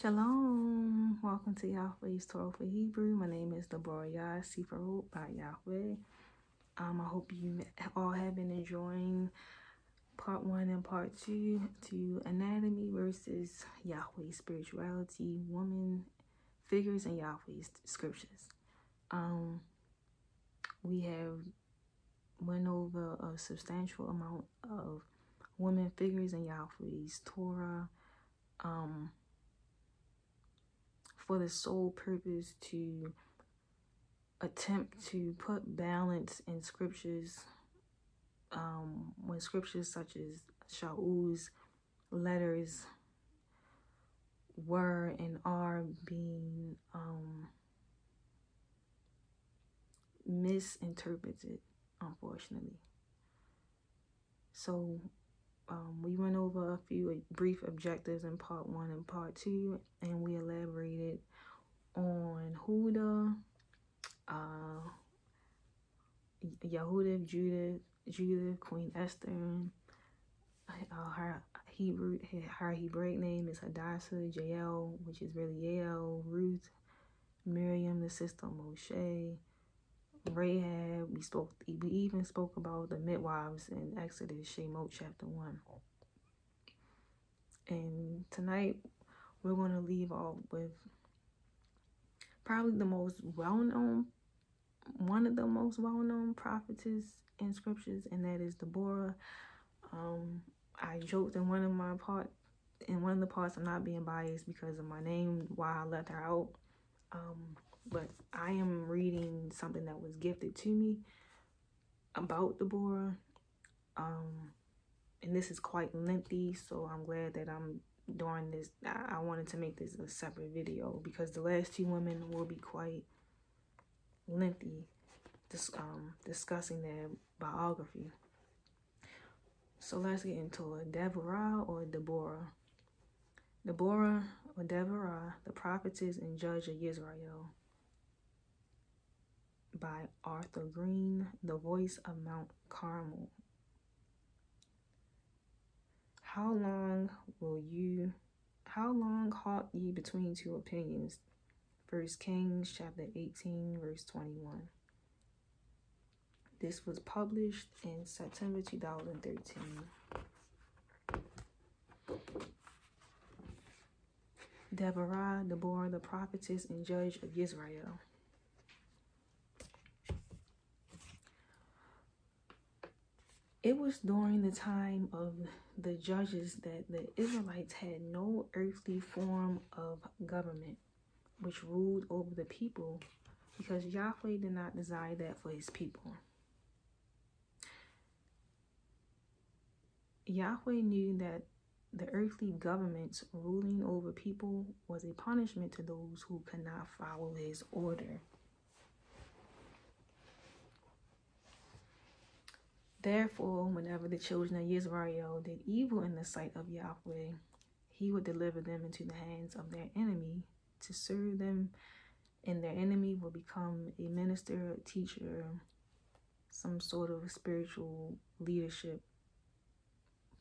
Shalom. Welcome to Yahweh's Torahful Hebrew. My name is Deborah Yah by Yahweh. Um, I hope you all have been enjoying part one and part two to anatomy versus Yahweh spirituality, woman figures and Yahweh's scriptures. Um, we have went over a substantial amount of women figures in Yahweh's Torah. Um, for the sole purpose to attempt to put balance in scriptures um, when scriptures such as Shaul's letters were and are being um, misinterpreted, unfortunately. So um, we went over a few brief objectives in part one and part two, and we elaborated on Huda, uh, Yehuda, Judah, Judah, Queen Esther. Uh, her Hebrew, her Hebraic name is Hadassah, Jael, which is really Yael, Ruth, Miriam, the sister of Moshe, Rahab. We spoke. We even spoke about the midwives in Exodus, Shemot chapter one. And tonight we're going to leave off with probably the most well-known, one of the most well-known prophetess in scriptures, and that is Deborah. Um, I joked in one of my part, in one of the parts, I'm not being biased because of my name, why I left her out. Um, but I am reading something that was gifted to me about Deborah. Um, and this is quite lengthy, so I'm glad that I'm doing this. I, wanted to make this a separate video because the last two women will be quite lengthy dis um, discussing their biography. So let's get into it. Deborah or Deborah. Deborah or Deborah, the prophetess and judge of Israel by Arthur Green, The Voice of Mount Carmel. How long will you, how long halt ye between two opinions? First Kings chapter 18, verse 21. This was published in September 2013. Deborah, Deborah, the prophetess and judge of Israel. It was during the time of the judges that the Israelites had no earthly form of government which ruled over the people because Yahweh did not desire that for his people. Yahweh knew that the earthly governments ruling over people was a punishment to those who could not follow his order. Therefore, whenever the children of Israel did evil in the sight of Yahweh, he would deliver them into the hands of their enemy to serve them, and their enemy will become a minister, a teacher, some sort of spiritual leadership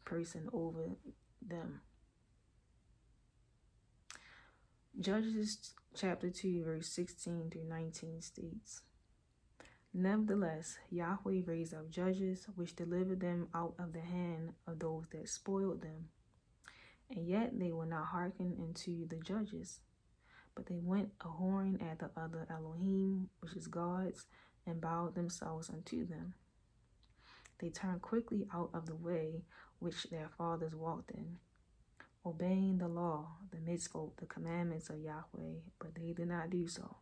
person over them. Judges chapter 2, verse 16 through 19 states Nevertheless, Yahweh raised up judges which delivered them out of the hand of those that spoiled them. And yet they will not hearken unto the judges, but they went a whoring at the other Elohim, which is gods, and bowed themselves unto them. They turned quickly out of the way which their fathers walked in, obeying the law, the mitzvot, the commandments of Yahweh, but they did not do so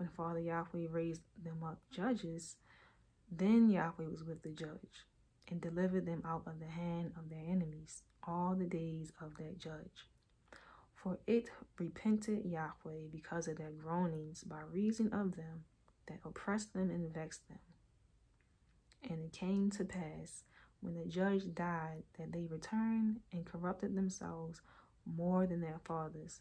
when Father Yahweh raised them up judges, then Yahweh was with the judge and delivered them out of the hand of their enemies all the days of that judge. For it repented Yahweh because of their groanings by reason of them that oppressed them and vexed them. And it came to pass when the judge died that they returned and corrupted themselves more than their fathers,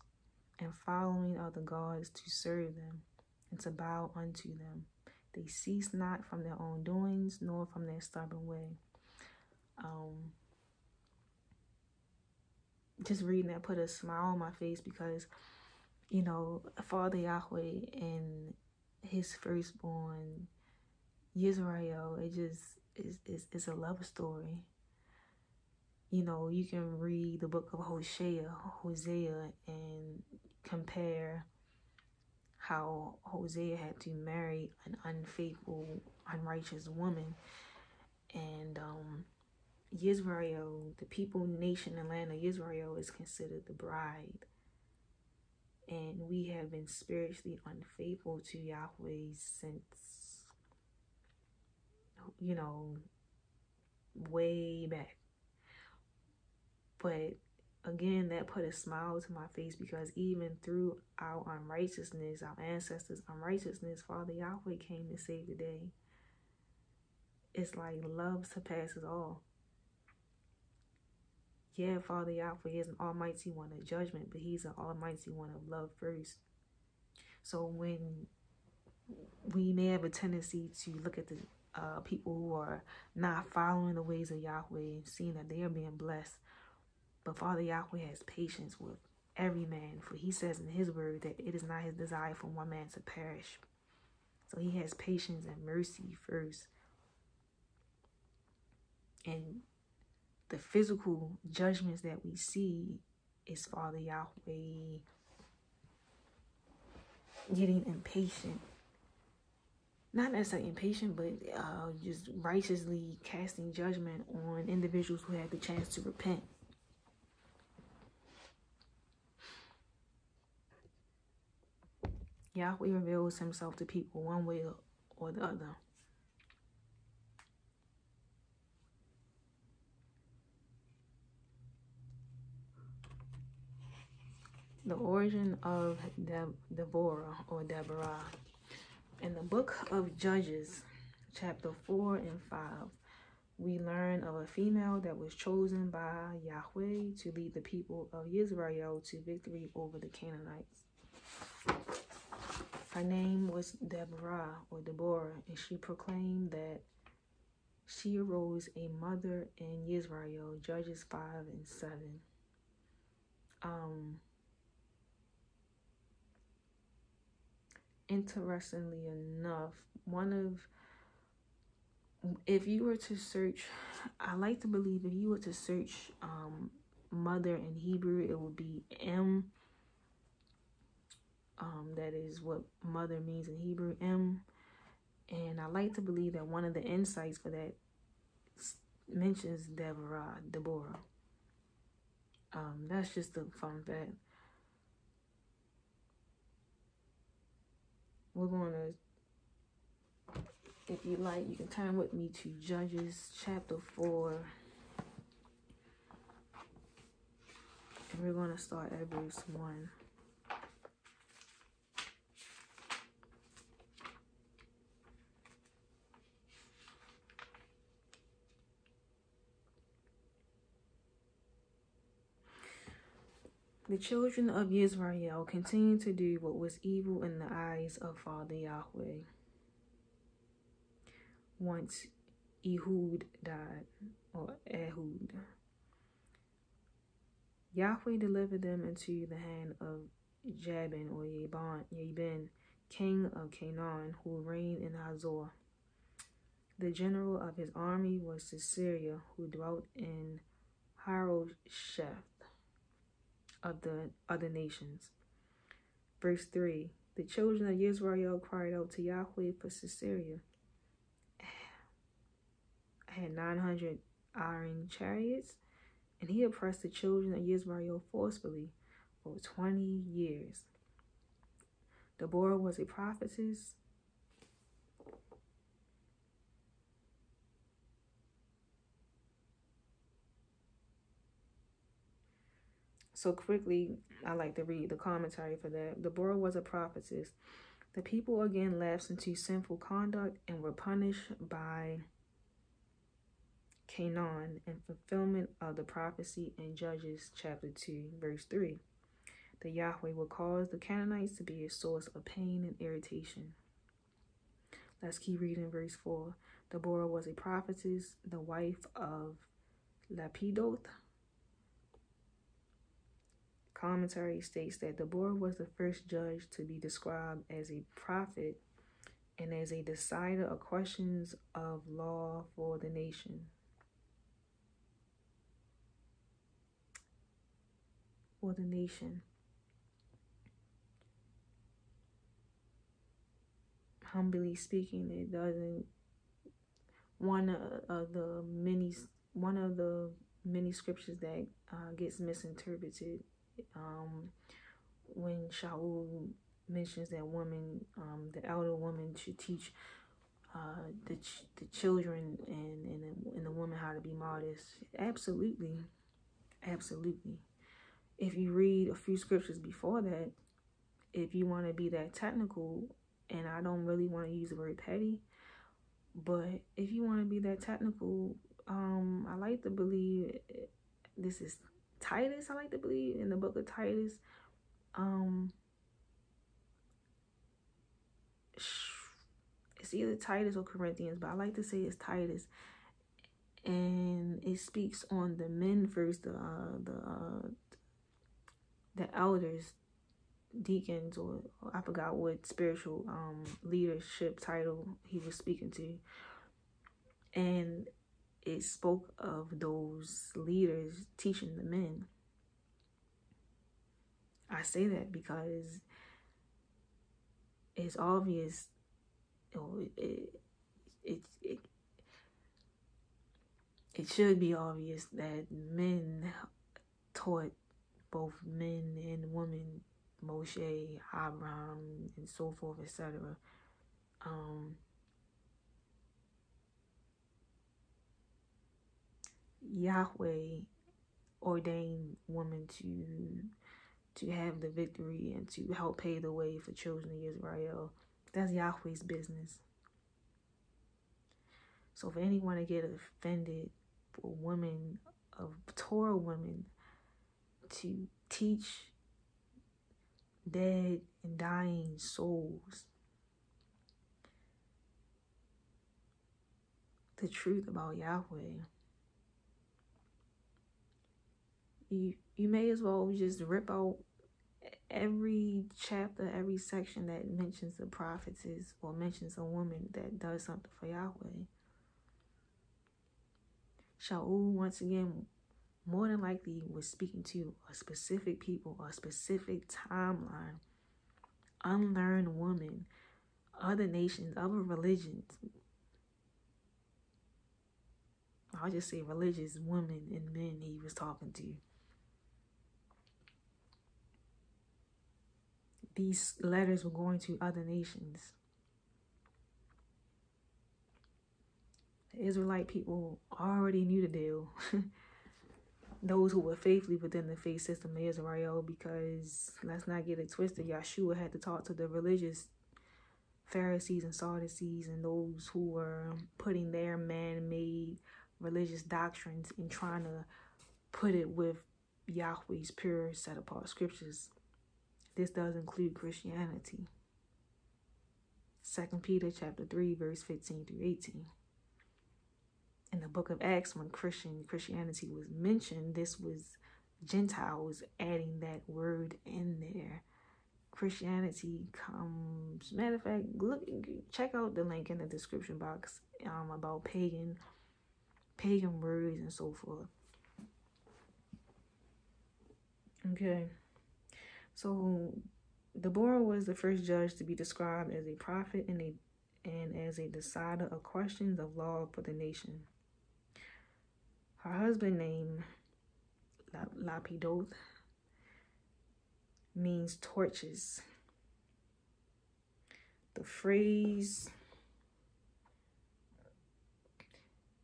and following other gods to serve them and to bow unto them. They cease not from their own doings, nor from their stubborn way. Um, just reading that put a smile on my face because, you know, Father Yahweh and his firstborn, Israel, it just is, is, is a love story. You know, you can read the book of Hosea, Hosea, and compare how Hosea had to marry an unfaithful, unrighteous woman. And um, Israel, the people, nation, and land of Israel is considered the bride. And we have been spiritually unfaithful to Yahweh since, you know, way back. But again, that put a smile to my face because even through our unrighteousness, our ancestors' unrighteousness, Father Yahweh came to save the day. It's like love surpasses all. Yeah, Father Yahweh is an almighty one of judgment, but he's an almighty one of love first. So when we may have a tendency to look at the uh, people who are not following the ways of Yahweh and seeing that they are being blessed, but Father Yahweh has patience with every man, for he says in his word that it is not his desire for one man to perish. So he has patience and mercy first. And the physical judgments that we see is Father Yahweh getting impatient. Not necessarily impatient, but uh, just righteously casting judgment on individuals who had the chance to repent. Yahweh reveals himself to people one way or the other. The origin of De- Deborah or Deborah. In the book of Judges, chapter 4 and 5, we learn of a female that was chosen by Yahweh to lead the people of Israel to victory over the Canaanites. Her name was Deborah or Deborah, and she proclaimed that she arose a mother in Israel, Judges 5 and 7. Um, interestingly enough, one of if you were to search, I like to believe if you were to search um, mother in Hebrew, it would be M. Um, that is what mother means in Hebrew, M. And I like to believe that one of the insights for that mentions Deborah, Deborah. Um, that's just a fun fact. we're going to, if you like, you can turn with me to Judges chapter 4. And we're going to start at verse 1. The children of Israel continued to do what was evil in the eyes of Father Yahweh. Once Ehud died, or Ehud, Yahweh delivered them into the hand of Jabin or Jabin, king of Canaan, who reigned in Hazor. The general of his army was Sisera, who dwelt in Harosheth of the other nations. Verse 3 The children of Israel cried out to Yahweh for Sisera. I had 900 iron chariots, and he oppressed the children of Israel forcefully for 20 years. Deborah was a prophetess So quickly, I like to read the commentary for that. The Deborah was a prophetess. The people again lapsed into sinful conduct and were punished by Canaan in fulfillment of the prophecy in Judges chapter 2, verse 3. The Yahweh will cause the Canaanites to be a source of pain and irritation. Let's keep reading verse 4. Deborah was a prophetess, the wife of Lapidoth, commentary states that the Deborah was the first judge to be described as a prophet and as a decider of questions of law for the nation. For the nation. Humbly speaking, it doesn't. One of the many, one of the many scriptures that uh, gets misinterpreted um, when Shaul mentions that woman, um, the elder woman, should teach uh, the ch- the children and and the, and the woman how to be modest. Absolutely, absolutely. If you read a few scriptures before that, if you want to be that technical, and I don't really want to use the word petty, but if you want to be that technical, um, I like to believe this is Titus. I like to believe in the book of Titus. Um, it's either Titus or Corinthians, but I like to say it's Titus, and it speaks on the men first, the uh, the uh, the elders, deacons, or, or I forgot what spiritual um leadership title he was speaking to, and it spoke of those leaders teaching the men. I say that because it's obvious you know, it, it, it, it should be obvious that men taught both men and women, Moshe, Abraham, and so forth, etc. Um, Yahweh ordained women to to have the victory and to help pave the way for children of Israel. That's Yahweh's business. So for anyone to get offended for women of Torah women to teach dead and dying souls the truth about Yahweh you you may as well just rip out every chapter, every section that mentions the prophetess or mentions a woman that does something for Yahweh. Shaul, once again, more than likely was speaking to a specific people, a specific timeline, unlearned woman, other nations, other religions. I'll just say religious women and men he was talking to. These letters were going to other nations. The Israelite people already knew the deal. Those who were faithfully within the faith system of Israel, because let's not get it twisted, Yeshua had to talk to the religious Pharisees and Sadducees and those who were putting their man-made religious doctrines and trying to put it with Yahweh's pure set-apart scriptures this does include Christianity. 2 Peter chapter 3 verse 15 through 18. In the book of Acts when Christian Christianity was mentioned, this was Gentiles adding that word in there. Christianity comes matter of fact, look check out the link in the description box um about pagan pagan words and so forth. Okay. So Deborah was the first judge to be described as a prophet and a and as a decider of questions of law for the nation. Her husband name Lapidoth means torches. The phrase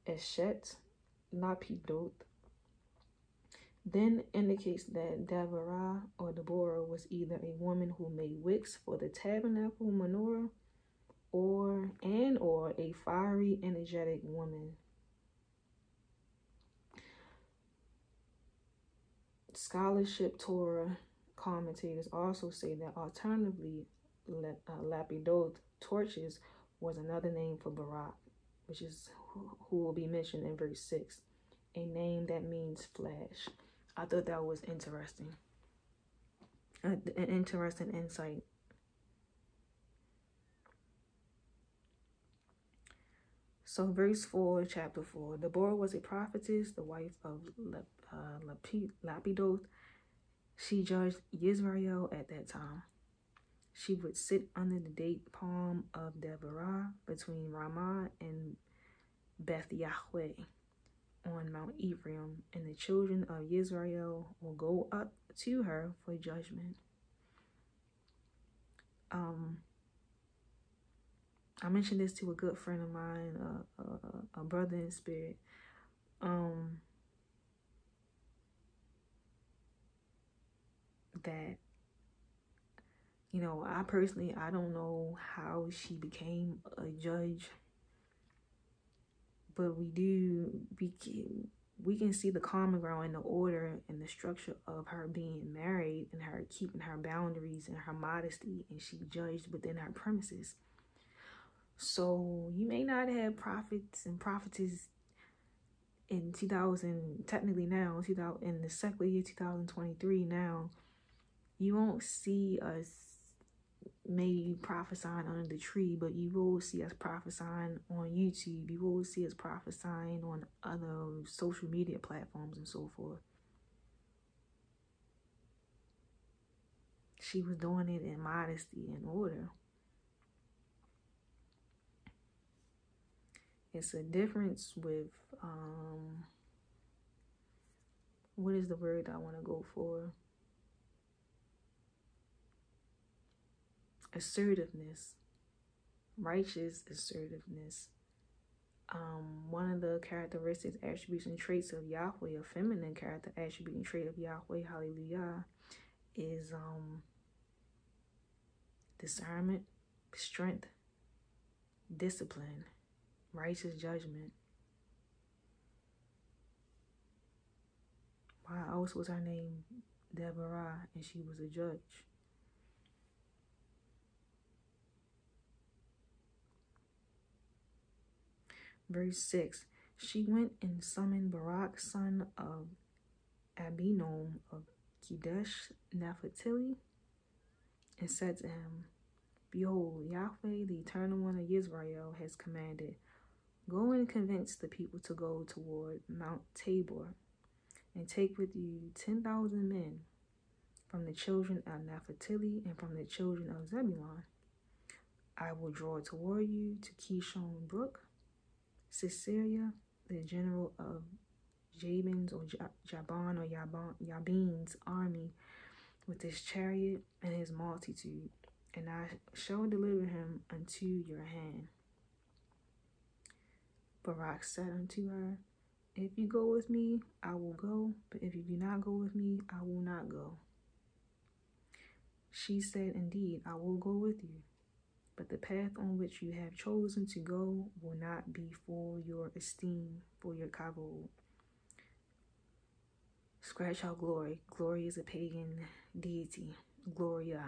Eshet Lapidoth then indicates that Deborah or Deborah was either a woman who made wicks for the tabernacle menorah or and or a fiery energetic woman. Scholarship Torah commentators also say that alternatively uh, Lapidoth torches was another name for Barak, which is who will be mentioned in verse 6, a name that means flash. I thought that was interesting. an interesting insight. So, verse 4, chapter 4 Deborah was a prophetess, the wife of Lep, uh, Lapidoth. She judged Israel at that time. She would sit under the date palm of Deborah between Ramah and Beth Yahweh on Mount Ephraim, and the children of Israel will go up to her for judgment. Um, I mentioned this to a good friend of mine, a, a, a brother in spirit. Um, that you know, I personally I don't know how she became a judge, but we do we can, we can see the common ground and the order and the structure of her being married and her keeping her boundaries and her modesty, and she judged within her premises. So you may not have prophets and prophetess in 2000, technically now, 2000, in the secular year 2023 now, you won't see us maybe prophesying under the tree, but you will see us prophesying on YouTube. You will see us prophesying on other social media platforms and so forth. She was doing it in modesty and order. It's a difference with um what is the word I want to go for? Assertiveness. Righteous assertiveness. Um, one of the characteristics, attributes, and traits of Yahweh, a feminine character attribute and trait of Yahweh, hallelujah, is um discernment, strength, discipline righteous judgment. Why else was her name Deborah and she was a judge? Verse 6 She went and summoned Barak, son of Abinoam of Kedesh Naphtali, and said to him, Behold, Yahweh, the Eternal One of Israel, has commanded Go and convince the people to go toward Mount Tabor, and take with you ten thousand men from the children of Naphtali and from the children of Zebulun. I will draw toward you to Kishon Brook, Sisera, the general of Jabin's or Jaban or Yabin's army, with his chariot and his multitude, and I shall deliver him unto your hand. Barak said unto her, If you go with me, I will go, but if you do not go with me, I will not go. She said, Indeed, I will go with you, but the path on which you have chosen to go will not be for your esteem, for your kavod. Scratch out glory. Glory is a pagan deity. Gloria.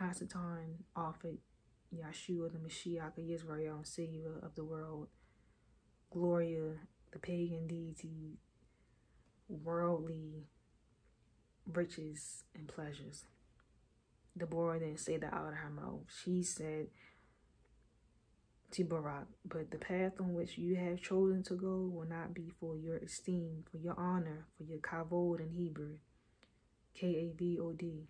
Hasatan offered Yeshua, the Mashiach of Israel, Savior of the world. Gloria, the pagan deity, worldly riches and pleasures. Deborah didn't say that out of her mouth. She said to Barak, but the path on which you have chosen to go will not be for your esteem, for your honor, for your kavod in Hebrew, K-A-V-O-D.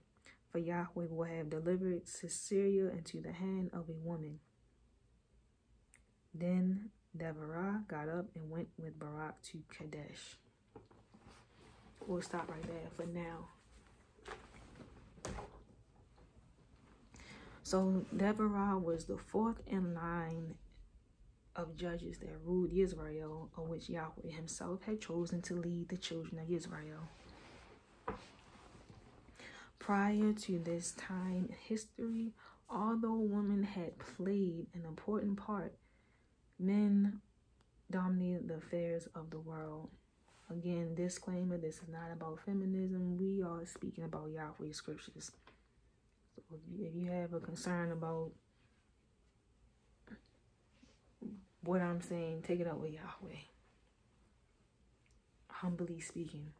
For Yahweh will have delivered Sisera into the hand of a woman. Then Deborah got up and went with Barak to Kadesh. We'll stop right there for now. So Deborah was the fourth in line of judges that ruled Israel, of which Yahweh himself had chosen to lead the children of Israel. Prior to this time in history, although women had played an important part, men dominated the affairs of the world. Again, disclaimer this is not about feminism. We are speaking about Yahweh scriptures. So if you have a concern about what I'm saying, take it out with Yahweh. Humbly speaking.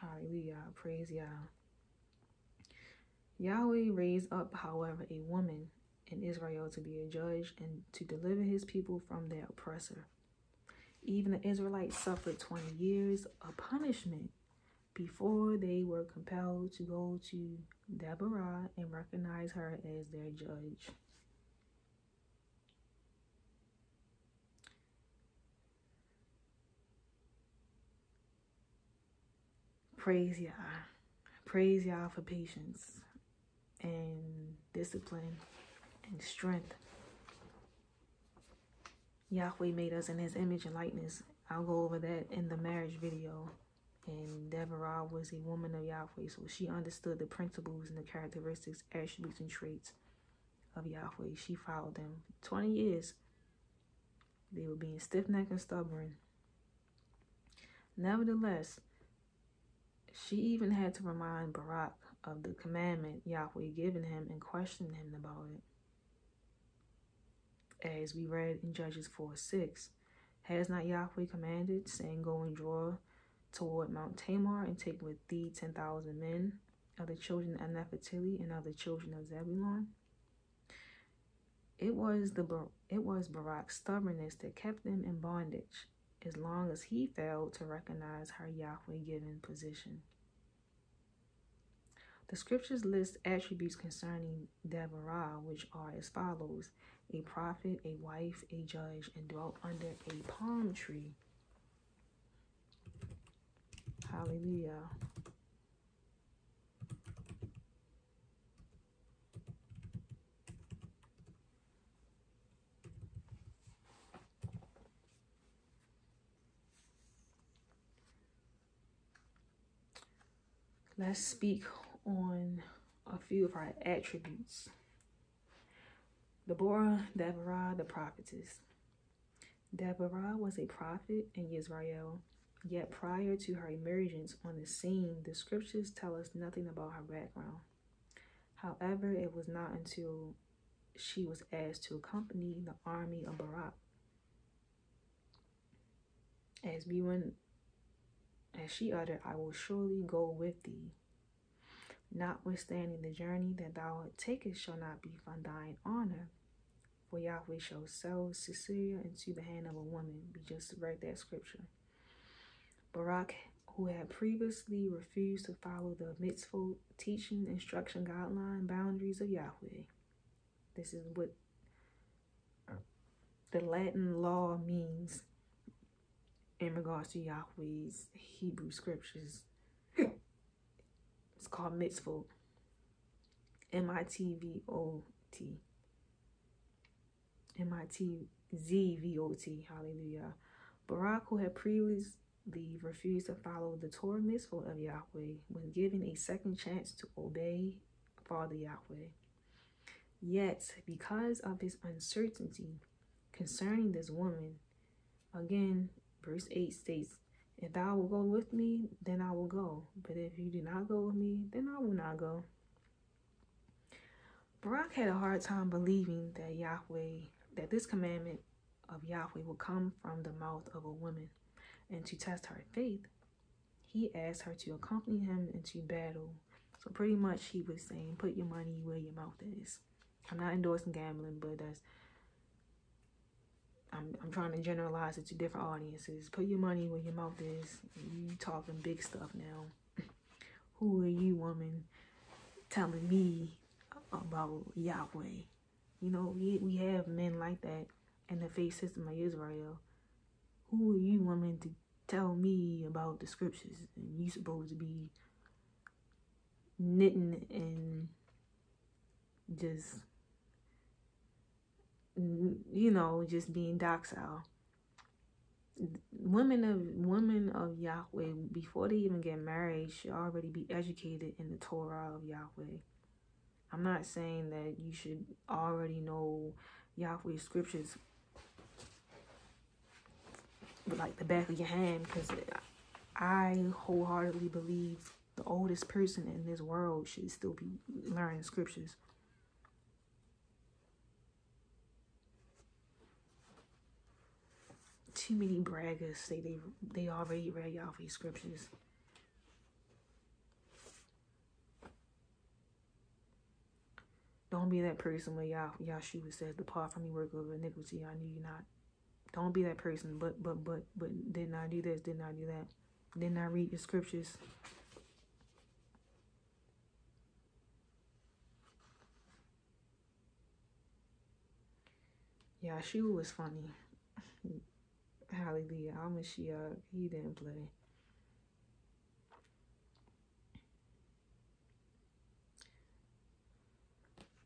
Hallelujah. Praise Yah. Yahweh raised up, however, a woman in Israel to be a judge and to deliver his people from their oppressor. Even the Israelites suffered 20 years of punishment before they were compelled to go to Deborah and recognize her as their judge. Praise Yah. Praise Yah for patience and discipline and strength. Yahweh made us in his image and likeness. I'll go over that in the marriage video. And Deborah was a woman of Yahweh, so she understood the principles and the characteristics, attributes, and traits of Yahweh. She followed them. 20 years, they were being stiff-necked and stubborn. Nevertheless, she even had to remind Barak of the commandment Yahweh given him and questioned him about it as we read in Judges 4 6. Has not Yahweh commanded, saying, Go and draw toward Mount Tamar and take with thee 10,000 men of the children of Naphtali and of the children of Zebulun? It was the it was Barak's stubbornness that kept them in bondage as long as he failed to recognize her Yahweh given position. The scriptures list attributes concerning Deborah, which are as follows a prophet, a wife, a judge, and dwelt under a palm tree. Hallelujah. Let's speak on a few of our attributes. Deborah, Deborah, the prophetess. Deborah was a prophet in Israel, yet prior to her emergence on the scene, the scriptures tell us nothing about her background. However, it was not until she was asked to accompany the army of Barak. As we went, as she uttered, I will surely go with thee. Notwithstanding the journey that thou takest shall not be from thine honor, for Yahweh shall sell Sisera into the hand of a woman. We just read that scripture. Barak, who had previously refused to follow the mitzvot teaching, instruction, guideline, boundaries of Yahweh. This is what uh, the Latin law means in regards to Yahweh's Hebrew scriptures. it's called mitzvot. M-I-T-V-O-T. M-I-T-Z-V-O-T, hallelujah. Barak, who had previously refused to follow the Torah mitzvah of Yahweh, was given a second chance to obey Father Yahweh. Yet, because of his uncertainty concerning this woman, again, verse 8 states, If thou will go with me, then I will go. But if you do not go with me, then I will not go. Barak had a hard time believing that Yahweh that this commandment of Yahweh will come from the mouth of a woman. And to test her faith, he asked her to accompany him into battle. So pretty much he was saying, put your money where your mouth is. I'm not endorsing gambling, but that's I'm I'm trying to generalize it to different audiences. Put your money where your mouth is. You talking big stuff now. Who are you, woman, telling me about Yahweh? You know, we, we have men like that in the faith system of Israel. Who are you, woman, to tell me about the scriptures? And you supposed to be knitting and just, you know, just being docile. Women of women of Yahweh, before they even get married, should already be educated in the Torah of Yahweh. I'm not saying that you should already know Yahweh's scriptures like the back of your hand because I wholeheartedly believe the oldest person in this world should still be learning scriptures. Too many braggers say they they already read Yahweh's scriptures. Don't be that person where Yah Yahshua says, Depart from me, work of iniquity, I knew you not. Don't be that person, but but but but did not I do this, did not I do that. Did not I read the scriptures. Yahshua was funny. Hallelujah. Al-Mashiach, he didn't play.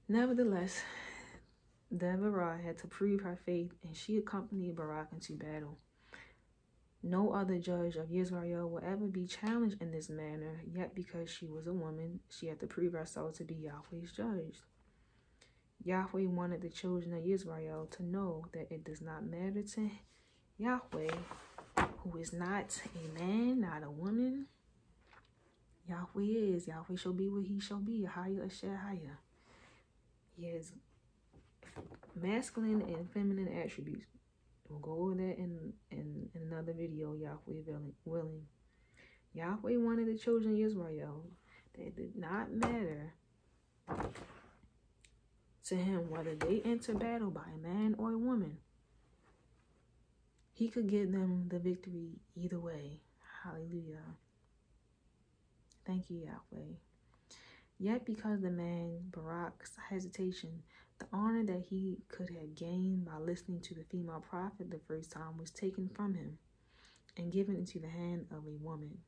Nevertheless, Deborah had to prove her faith and she accompanied Barak into battle. No other judge of Israel will ever be challenged in this manner, yet because she was a woman, she had to prove herself to be Yahweh's judge. Yahweh wanted the children of Israel to know that it does not matter to Yahweh, who is not a man, not a woman. Yahweh is. Yahweh shall be what he shall be. Higher, higher. He has masculine and feminine attributes. We'll go over that in, in, in another video, Yahweh willing. Yahweh wanted the children of Israel it did not matter to him whether they enter battle by a man or a woman. He could give them the victory either way. Hallelujah. Thank you, Yahweh. Yet because the man Barak's hesitation, the honor that he could have gained by listening to the female prophet the first time was taken from him and given into the hand of a woman.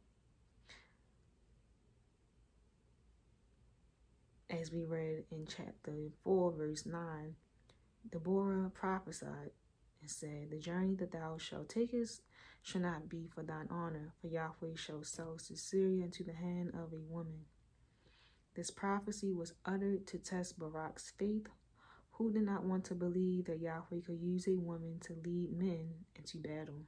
As we read in chapter 4, verse 9, Deborah prophesied and said, The journey that thou shalt takest shall not be for thine honor, for Yahweh shall sell Sisera into the hand of a woman. This prophecy was uttered to test Barak's faith, who did not want to believe that Yahweh could use a woman to lead men into battle.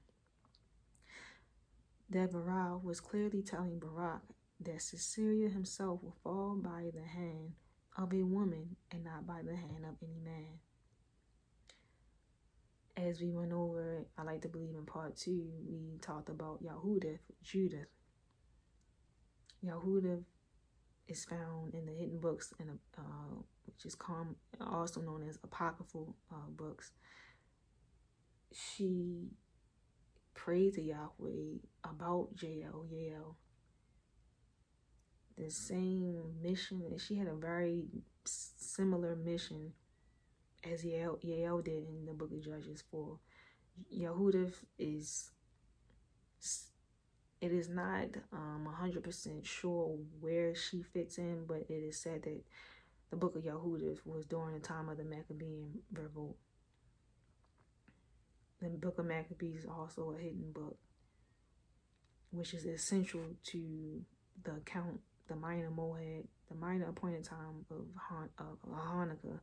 Deborah was clearly telling Barak that Sisera himself will fall by the hand of a woman and not by the hand of any man. As we went over, I like to believe in part two, we talked about Yahudith, Judith. Yahudith is found in the hidden books, and uh, which is com- also known as apocryphal uh, books. She prayed to Yahweh about Jael, Yael. The same mission, and she had a very similar mission as Yael, Yael did in the book of Judges for Yehudith is it is not um 100% sure where she fits in, but it is said that the book of Yehudith was during the time of the Maccabean revolt. The book of Maccabees is also a hidden book, which is essential to the account, the minor Moed, the minor appointed time of, Han, of Hanukkah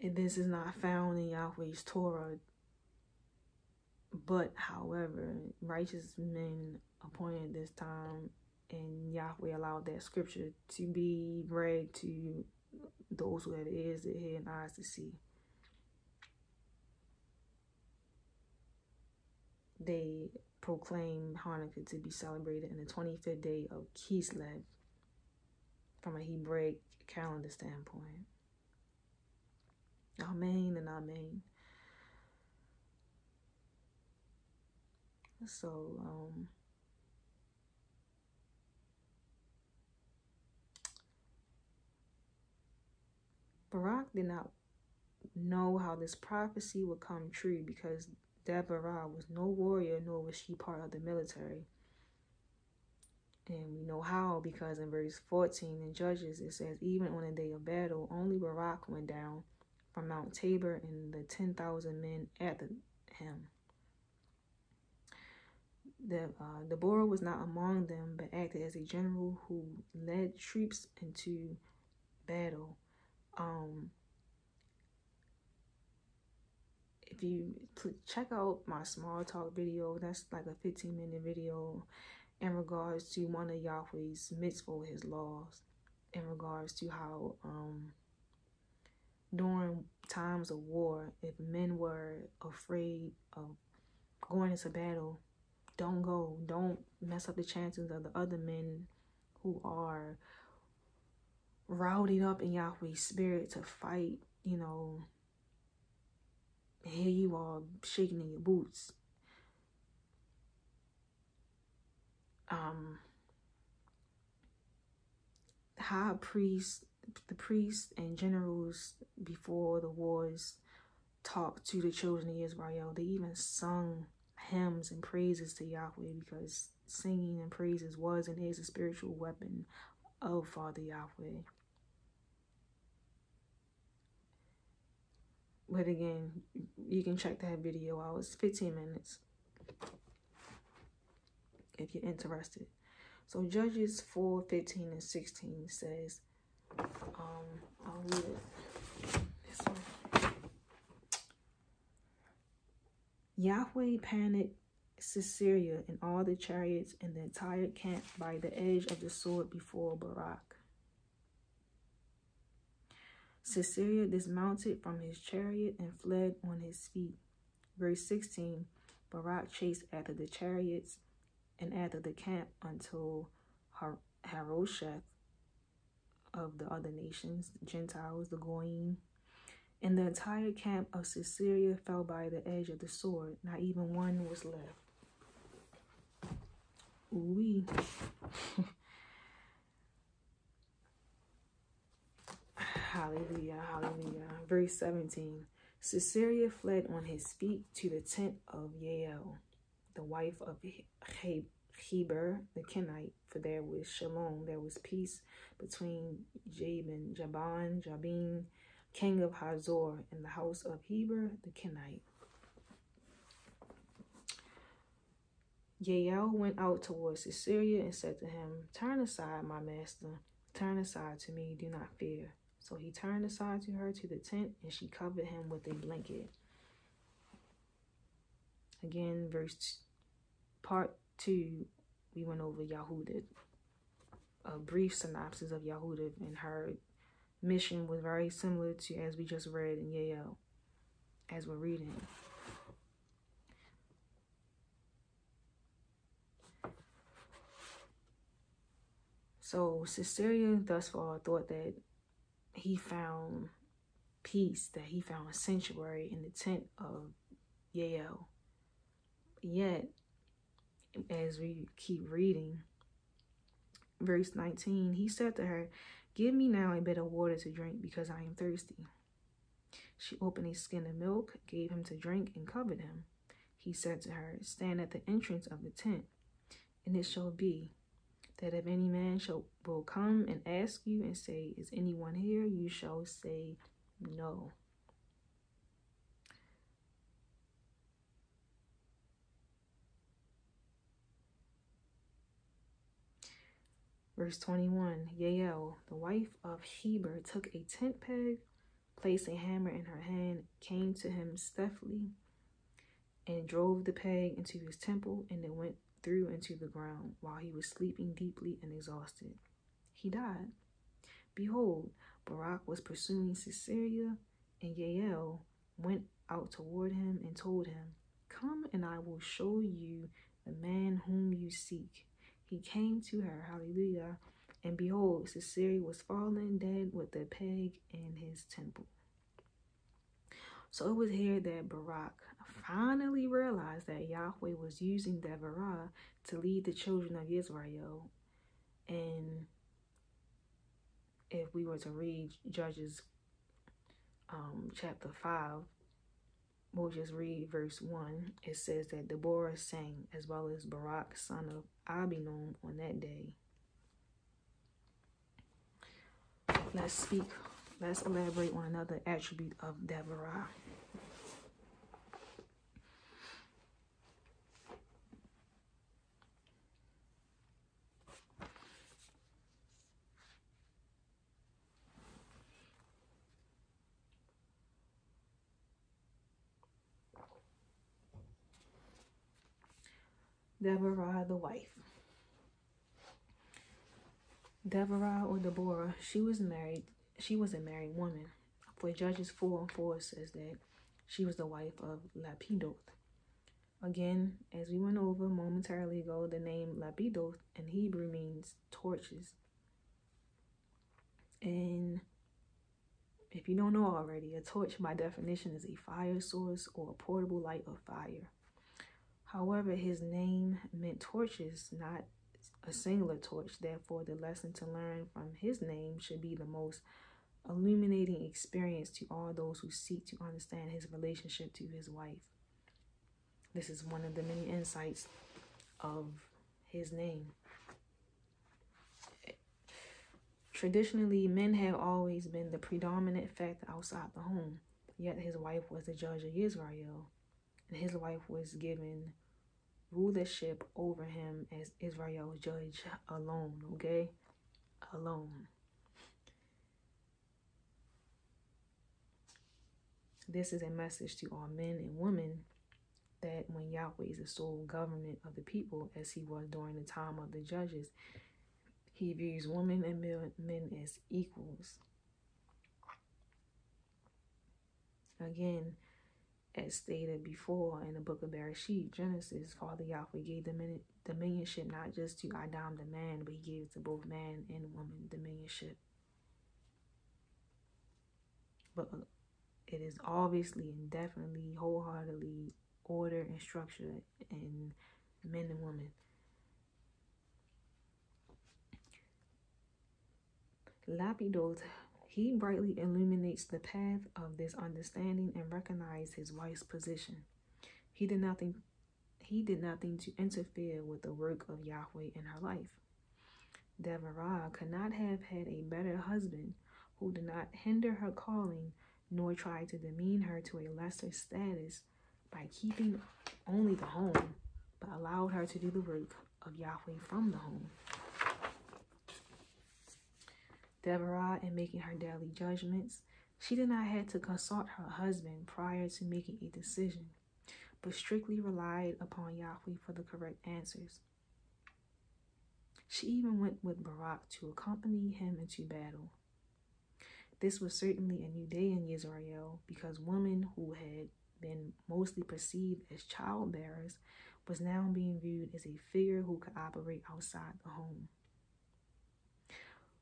and this is not found in Yahweh's Torah. But, however, righteous men appointed this time, and Yahweh allowed that scripture to be read to those who have ears to hear and eyes to see. They proclaim Hanukkah to be celebrated in the 25th day of Kislev from a Hebraic calendar standpoint. Amen and amen. So, um, Barak did not know how this prophecy would come true because Deborah was no warrior, nor was she part of the military. And we know how because in verse 14 in Judges it says, Even on the day of battle, only Barak went down from Mount Tabor and the 10,000 men at the, him. The, uh, Deborah was not among them, but acted as a general who led troops into battle. Um, if you check out my small talk video, that's like a 15 minute video in regards to one of Yahweh's mitzvot, his laws, in regards to how um, during times of war, if men were afraid of going into battle, don't go. Don't mess up the chances of the other men who are routed up in Yahweh's spirit to fight, you know, here you are shaking in your boots. Um, high priests, the priests and generals before the wars talked to the children of Israel. They even sung hymns and praises to Yahweh because singing and praises was and is a spiritual weapon of Father Yahweh. But again, you can check that video out. It's 15 minutes if you're interested. So Judges 4, 15 and 16 says, um, I'll read it. Yahweh panicked Sisera and all the chariots and the entire camp by the edge of the sword before Barak. Sisera dismounted from his chariot and fled on his feet. Verse 16 Barak chased after the chariots and after the camp until Har- Harosheth of the other nations, the Gentiles, the Goyim. And the entire camp of Sisera fell by the edge of the sword. Not even one was left. Ooh. Hallelujah, hallelujah. Verse 17. Sisera fled on his feet to the tent of Yael, the wife of Heber the Kenite, for there was shalom, there was peace between Jabin, Jaban, Jabin, king of Hazor, in the house of Heber the Kenite. Yael went out towards Sisera and said to him, Turn aside, my master, turn aside to me, do not fear. So he turned aside to her to the tent, and she covered him with a blanket. Again, verse part two, we went over Yahudit. A brief synopsis of Yahudit and her mission was very similar to as we just read in Yael, as we're reading. So Sisera thus far thought that he found peace, that he found a sanctuary in the tent of Yael. Yet, as we keep reading, verse 19, he said to her, Give me now a bit of water to drink because I am thirsty. She opened a skin of milk, gave him to drink, and covered him. He said to her, Stand at the entrance of the tent, and it shall be that if any man shall will come and ask you and say, Is anyone here? you shall say no. Verse 21 Yael, the wife of Heber, took a tent peg, placed a hammer in her hand, came to him stealthily, and drove the peg into his temple, and it went through into the ground while he was sleeping deeply and exhausted. He died. Behold, Barak was pursuing Sisera, and Yael went out toward him and told him, Come and I will show you the man whom you seek. He came to her, hallelujah, and behold, Sisera was fallen dead with the peg in his temple. So it was here that Barak finally realized that Yahweh was using Deborah to lead the children of Israel. And if we were to read Judges um, chapter 5, we'll just read verse 1. It says that Deborah sang as well as Barak, son of Abinoam, on that day. Let's speak, let's elaborate on another attribute of Deborah. Deborah the wife. Deborah or Deborah, she was married. She was a married woman. For Judges 4 and 4 says that she was the wife of Lapidoth. Again, as we went over momentarily ago, the name Lapidoth in Hebrew means torches. And if you don't know already, a torch by definition is a fire source or a portable light of fire. However, his name meant torches, not a singular torch. Therefore, the lesson to learn from his name should be the most illuminating experience to all those who seek to understand his relationship to his wife. This is one of the many insights of his name. Traditionally, men have always been the predominant factor outside the home, yet his wife was the judge of Israel, and his wife was given rulership over him as Israel's judge alone, okay? Alone. This is a message to all men and women that when Yahweh is the sole government of the people, as he was during the time of the judges, he views women and men as equals. Again, as stated before in the book of Bereshit, Genesis, Father Yahweh gave the dominionship not just to Adam the man, but he gave it to both man and woman dominionship. But uh, it is obviously and definitely wholeheartedly order and structure in men and women. Lapidot, he brightly illuminates the path of this understanding and recognize his wife's position. He did nothing he did nothing to interfere with the work of Yahweh in her life. Deborah could not have had a better husband who did not hinder her calling nor try to demean her to a lesser status by keeping only the home, but allowed her to do the work of Yahweh from the home. Deborah, in making her daily judgments, she did not have to consult her husband prior to making a decision, but strictly relied upon Yahweh for the correct answers. She even went with Barak to accompany him into battle. This was certainly a new day in Israel because women who had been mostly perceived as childbearers was now being viewed as a figure who could operate outside the home.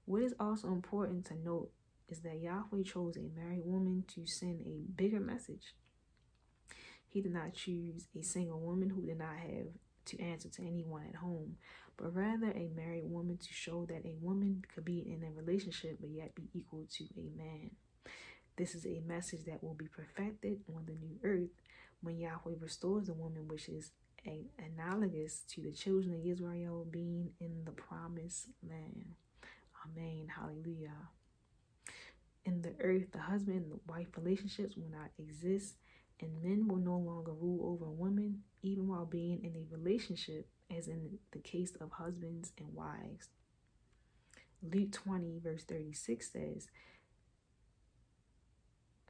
What is also important to note is that Yahweh chose a married woman to send a bigger message. He did not choose a single woman who did not have to answer to anyone at home, but rather a married woman to show that a woman could be in a relationship but yet be equal to a man. This is a message that will be perfected on the new earth when Yahweh restores the woman, which is analogous to the children of Israel being in the promised land. Amen. Hallelujah. In the earth, the husband and the wife relationships will not exist, and men will no longer rule over women, even while being in a relationship, as in the case of husbands and wives. Luke 20, verse 36 says,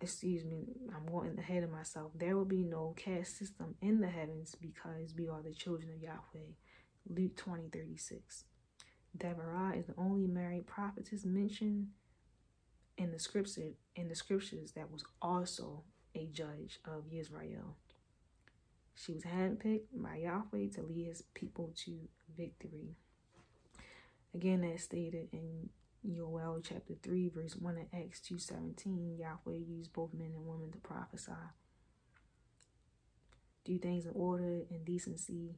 excuse me, I'm going ahead of myself. There will be no caste system in the heavens because we are the children of Yahweh. Luke 20, 36. Deborah is the only married prophetess mentioned in the scripture in the scriptures that was also a judge of Israel. She was handpicked by Yahweh to lead his people to victory. Again, as stated in Joel chapter 3, verse 1 and Acts 2.17, Yahweh used both men and women to prophesy. Do things in order and decency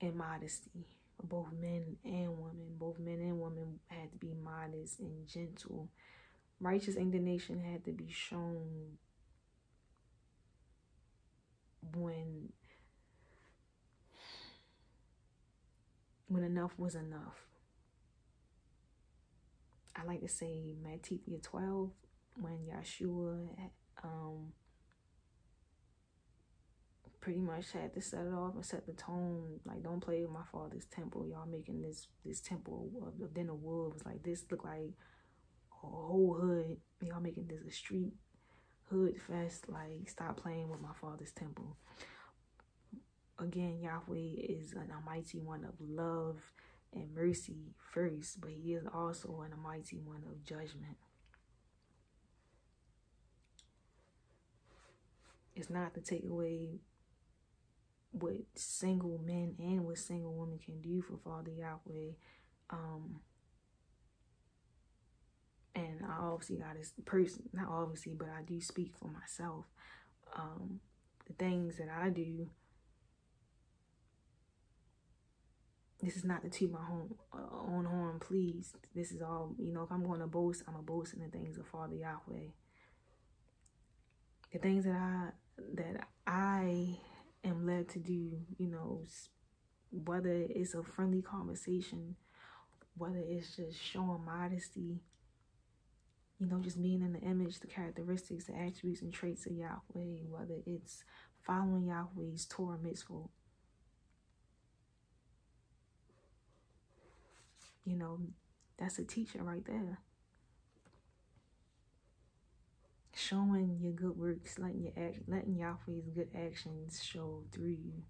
and modesty. Both men and women, both men and women had to be modest and gentle. Righteous indignation had to be shown when when enough was enough. I like to say Matthew 12 when Yeshua um, pretty much had to set it off and set the tone. Like, don't play with my father's temple. Y'all making this this temple of the den of wolves. Like, this look like a whole hood. Y'all making this a street hood fest. Like, stop playing with my father's temple. Again, Yahweh is an almighty one of love and mercy first, but he is also an almighty one of judgment. It's not to take away what single men and what single women can do for Father Yahweh. Um, and I obviously got this person, not obviously, but I do speak for myself. Um, the things that I do, this is not to toot my home, uh, own horn, please. This is all, you know, if I'm going to boast, I'm a boast in the things of Father Yahweh. The things that I, that I am led to do, you know, whether it's a friendly conversation, whether it's just showing modesty, you know, just being in the image, the characteristics, the attributes and traits of Yahweh, whether it's following Yahweh's Torah mitzvot. You know, that's a teacher right there. Showing your good works, letting your act, letting Yahweh's good actions show through you.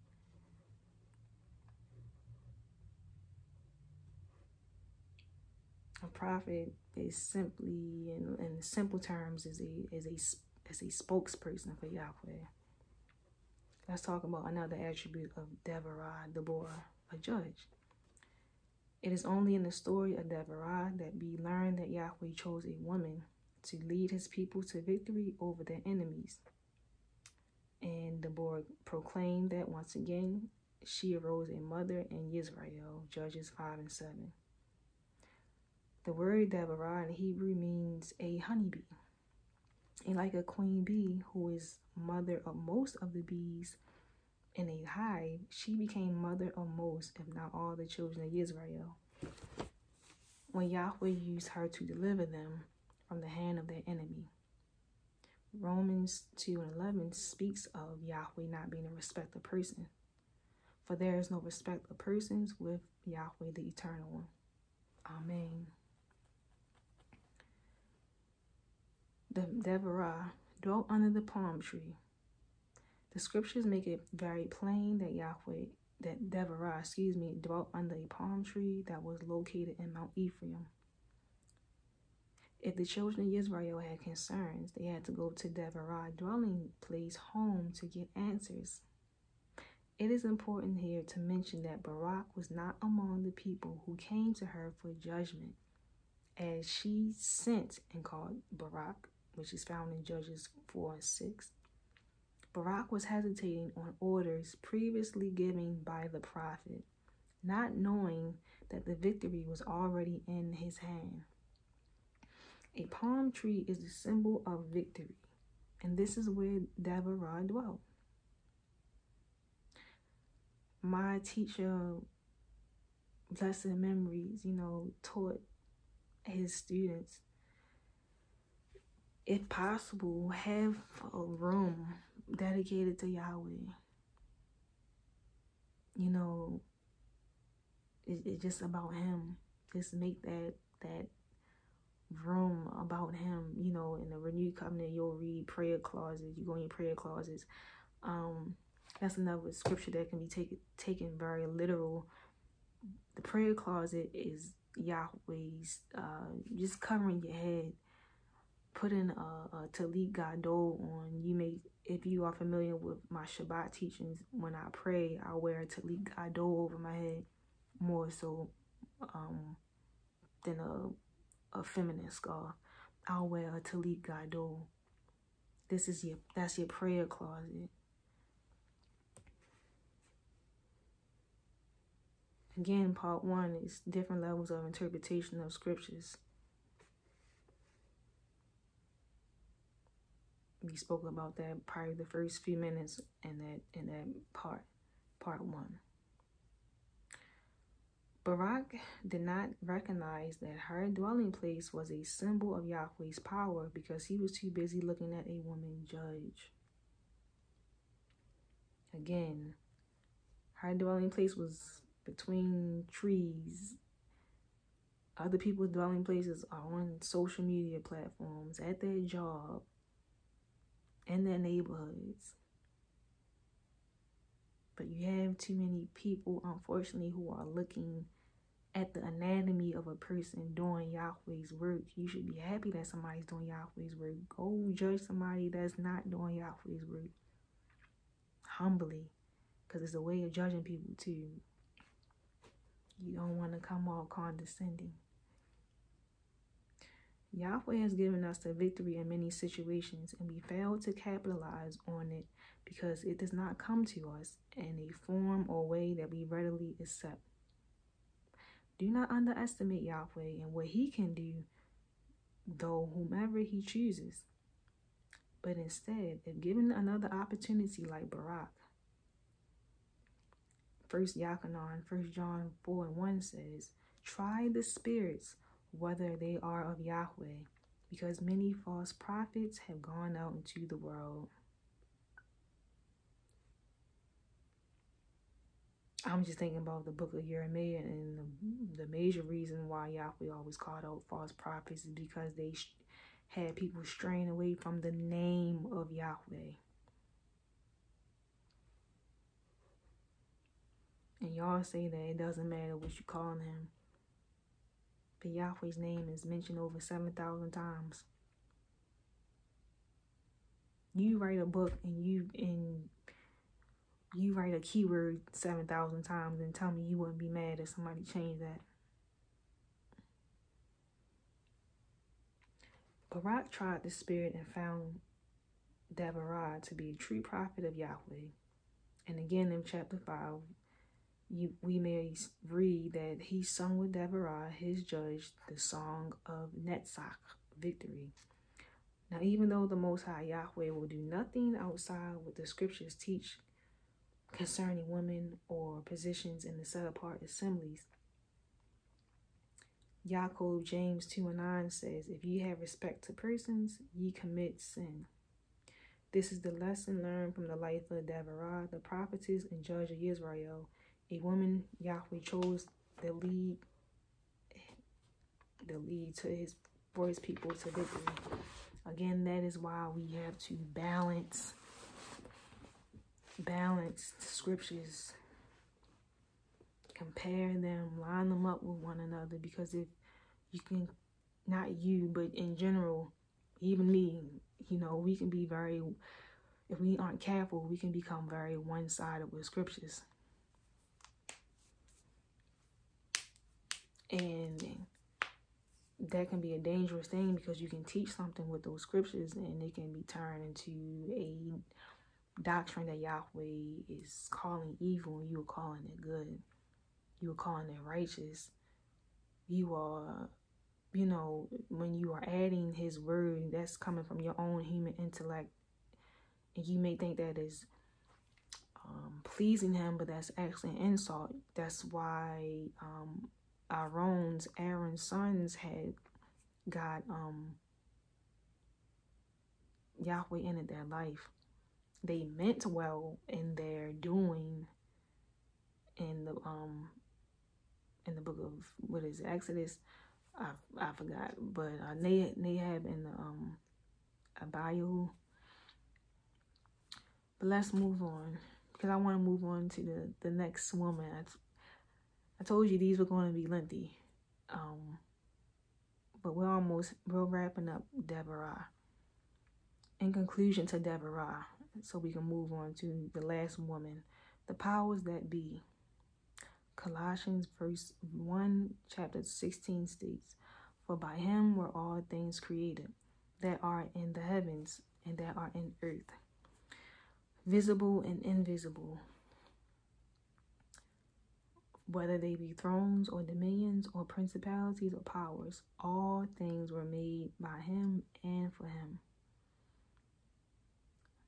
A prophet is simply, in, in simple terms, is a is a is a spokesperson for Yahweh. Let's talk about another attribute of Deborah, Deborah, a judge. It is only in the story of Deborah that we learn that Yahweh chose a woman to lead his people to victory over their enemies. And Deborah proclaimed that once again she arose a mother in Israel, Judges 5 and 7. The word Deborah in Hebrew means a honeybee. And like a queen bee who is mother of most of the bees in a hive, she became mother of most, if not all, the children of Israel. When Yahweh used her to deliver them from the hand of their enemy. Romans 2 and 11 speaks of Yahweh not being a respect of person. For there is no respect of persons with Yahweh the Eternal One. Amen. the Deborah dwelt under the palm tree. The scriptures make it very plain that Yahweh, that Deborah, excuse me, dwelt under a palm tree that was located in Mount Ephraim. If the children of Israel had concerns, they had to go to Deborah dwelling place home to get answers. It is important here to mention that Barak was not among the people who came to her for judgment, as she sent and called Barak which is found in Judges 4 and 6. Barak was hesitating on orders previously given by the prophet, not knowing that the victory was already in his hand. A palm tree is the symbol of victory, and this is where Deborah dwelt. My teacher, blessed memories, you know, taught his students if possible, have a room dedicated to Yahweh. You know, it, it's just about Him. Just make that that room about Him. You know, in the renewed covenant, you'll read prayer clauses. You go in your prayer clauses. Um, that's another scripture that can be taken taken very literal. The prayer closet is Yahweh's uh, just covering your head putting a, a Talit Gadol on. You may, if you are familiar with my Shabbat teachings, when I pray, I wear a Talit Gadol over my head more so um, than a, a feminine scarf. I'll wear a Talit Gadol. This is your, that's your prayer closet. Again, part one is different levels of interpretation of scriptures. we spoke about that probably the first few minutes in that in that part, part one. Barak did not recognize that her dwelling place was a symbol of Yahweh's power because he was too busy looking at a woman judge. Again, her dwelling place was between trees. Other people's dwelling places are on social media platforms, at their job, in their neighborhoods. But you have too many people, unfortunately, who are looking at the anatomy of a person doing Yahweh's work. You should be happy that somebody's doing Yahweh's work. Go judge somebody that's not doing Yahweh's work humbly, because it's a way of judging people too. You don't want to come all condescending. Yahweh has given us the victory in many situations, and we fail to capitalize on it because it does not come to us in a form or way that we readily accept. Do not underestimate Yahweh and what He can do, though whomever He chooses. But instead, if given another opportunity like Barak, First Yachanan, First John 4 and 1 says, Try the spirits whether they are of Yahweh, because many false prophets have gone out into the world. I'm just thinking about the book of Jeremiah, and the, the major reason why Yahweh always called out false prophets is because they had people straying away from the name of Yahweh. And y'all say that it doesn't matter what you call him. But Yahweh's name is mentioned over 7,000 times. You write a book and you and you write a keyword 7,000 times and tell me you wouldn't be mad if somebody changed that. Barak tried the spirit and found Deborah to be a true prophet of Yahweh. And again in chapter 5, you, we may read that he sung with Deborah, his judge, the song of Netzach, victory. Now, even though the Most High Yahweh will do nothing outside what the scriptures teach concerning women or positions in the set apart assemblies, Yaakov James 2 and 9 says, If ye have respect to persons, ye commit sin. This is the lesson learned from the life of Deborah, the prophetess and judge of Israel, a woman Yahweh chose the lead the lead to his for his people to victory. Again, that is why we have to balance balance the scriptures, compare them, line them up with one another because if you can not you, but in general, even me, you know, we can be very if we aren't careful, we can become very one-sided with scriptures. And that can be a dangerous thing because you can teach something with those scriptures and it can be turned into a doctrine that Yahweh is calling evil and you are calling it good. You are calling it righteous. You are, you know, when you are adding his word, that's coming from your own human intellect. And you may think that is um, pleasing him, but that's actually an insult. That's why um, Aaron's Aaron's sons had got um Yahweh in their life. They meant well in their doing in the um in the book of what is it, Exodus. I I forgot, but uh, Nadab and the um Abihu. But let's move on because I want to move on to the the next woman. I told you these were going to be lengthy. Um, but we're almost, we're wrapping up Deborah. In conclusion to Deborah, so we can move on to the last woman, the powers that be. Colossians verse 1, chapter 16 states, For by him were all things created, that are in the heavens and that are in earth, visible and invisible, whether they be thrones or dominions or principalities or powers, all things were made by him and for him.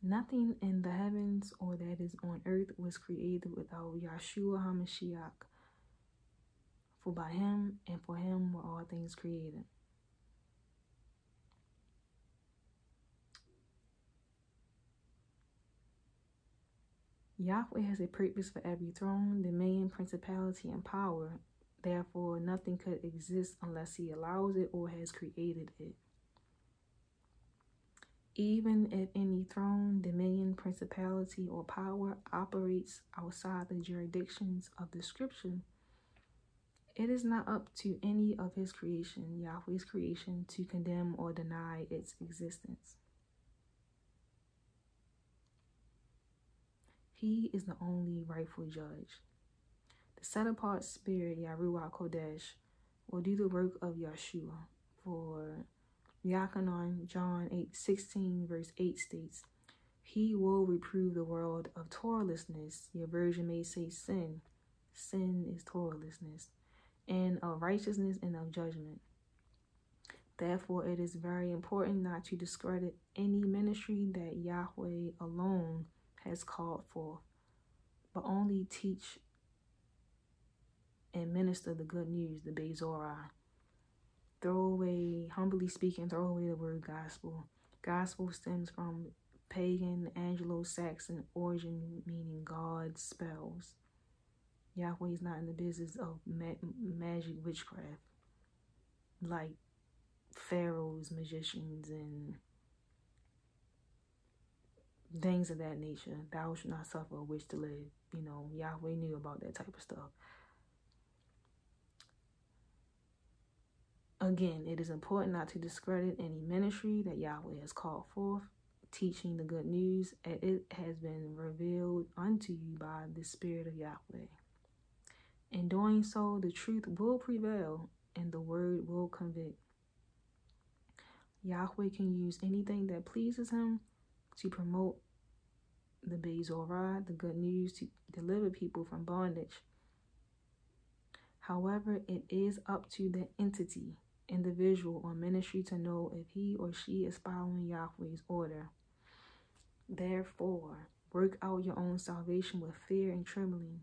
Nothing in the heavens or that is on earth was created without Yahshua HaMashiach. For by him and for him were all things created. Yahweh has a purpose for every throne, dominion, principality, and power. Therefore, nothing could exist unless he allows it or has created it. Even if any throne, dominion, principality, or power operates outside the jurisdictions of the scripture, it is not up to any of his creation, Yahweh's creation, to condemn or deny its existence. He is the only rightful judge. The set apart spirit, Yahuwah Kodesh, will do the work of Yeshua for Yachanan, John 8 16, verse 8 states, He will reprove the world of Torahlessness. Your version may say sin. Sin is Torahlessness, and of righteousness and of judgment. Therefore, it is very important not to discredit any ministry that Yahweh alone has called for, but only teach and minister the good news, the Bezorah. Throw away, humbly speaking, throw away the word gospel. Gospel stems from pagan Anglo-Saxon origin, meaning God spells. Yahweh is not in the business of ma magic witchcraft, like pharaohs, magicians, and things of that nature. Thou should not suffer a witch to live. You know, Yahweh knew about that type of stuff. Again, it is important not to discredit any ministry that Yahweh has called forth, teaching the good news, as it has been revealed unto you by the Spirit of Yahweh. In doing so, the truth will prevail and the word will convict. Yahweh can use anything that pleases him to promote the Bezorah, the good news, to deliver people from bondage. However, it is up to the entity individual or ministry to know if he or she is following Yahweh's order. Therefore, work out your own salvation with fear and trembling,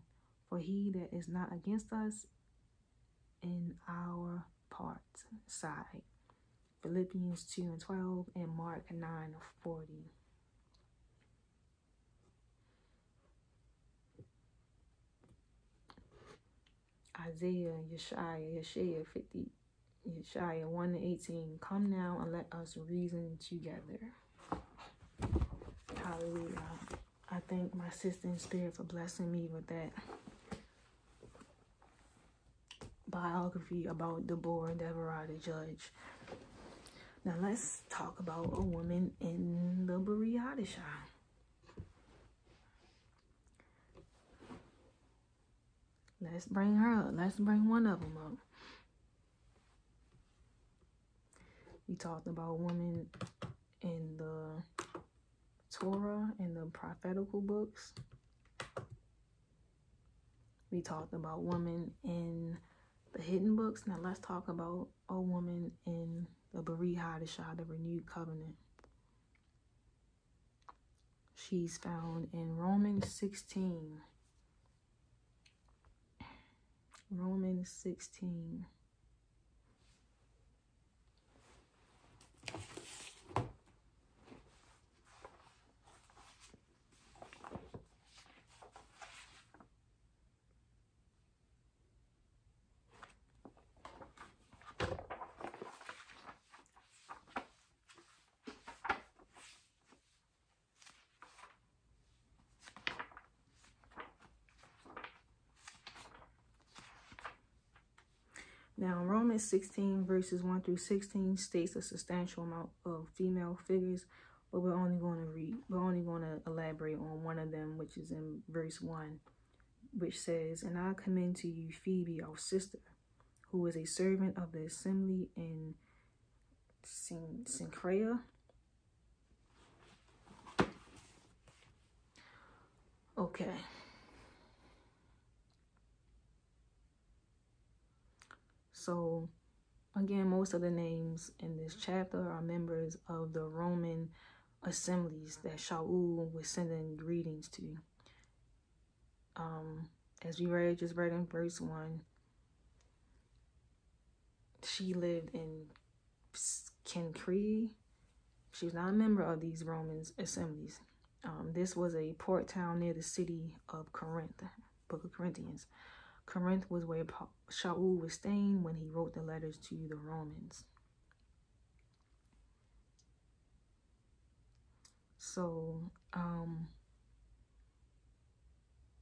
for he that is not against us in our part side. Philippians 2 and 12 and Mark 9 of 40. Isaiah, Yeshaya, Yeshaya 50, Yeshaya 1 and 18. Come now and let us reason together. Hallelujah. I thank my sister in spirit for blessing me with that biography about Deborah and Deborah the judge. Now let's talk about a woman in the Brit Hadashah. Let's bring her up. Let's bring one of them up. We talked about women in the Torah and the prophetical books. We talked about women in the hidden books. Now let's talk about a woman in the Brit Hadashah, the renewed covenant. She's found in Romans 16. Romans 16. Now, Romans 16, verses 1 through 16 states a substantial amount of female figures, but we're only going to read, we're only going to elaborate on one of them, which is in verse 1, which says, And I commend to you Phoebe, our sister, who is a servant of the assembly in Cenchrea. Okay. So, again, most of the names in this chapter are members of the Roman assemblies that Shaul was sending greetings to. Um, as we read, just read in verse 1, she lived in Cenchrea. She was not a member of these Roman assemblies. Um, this was a port town near the city of Corinth, Book of Corinthians. Corinth was where Shaul was staying when he wrote the letters to the Romans. So, um,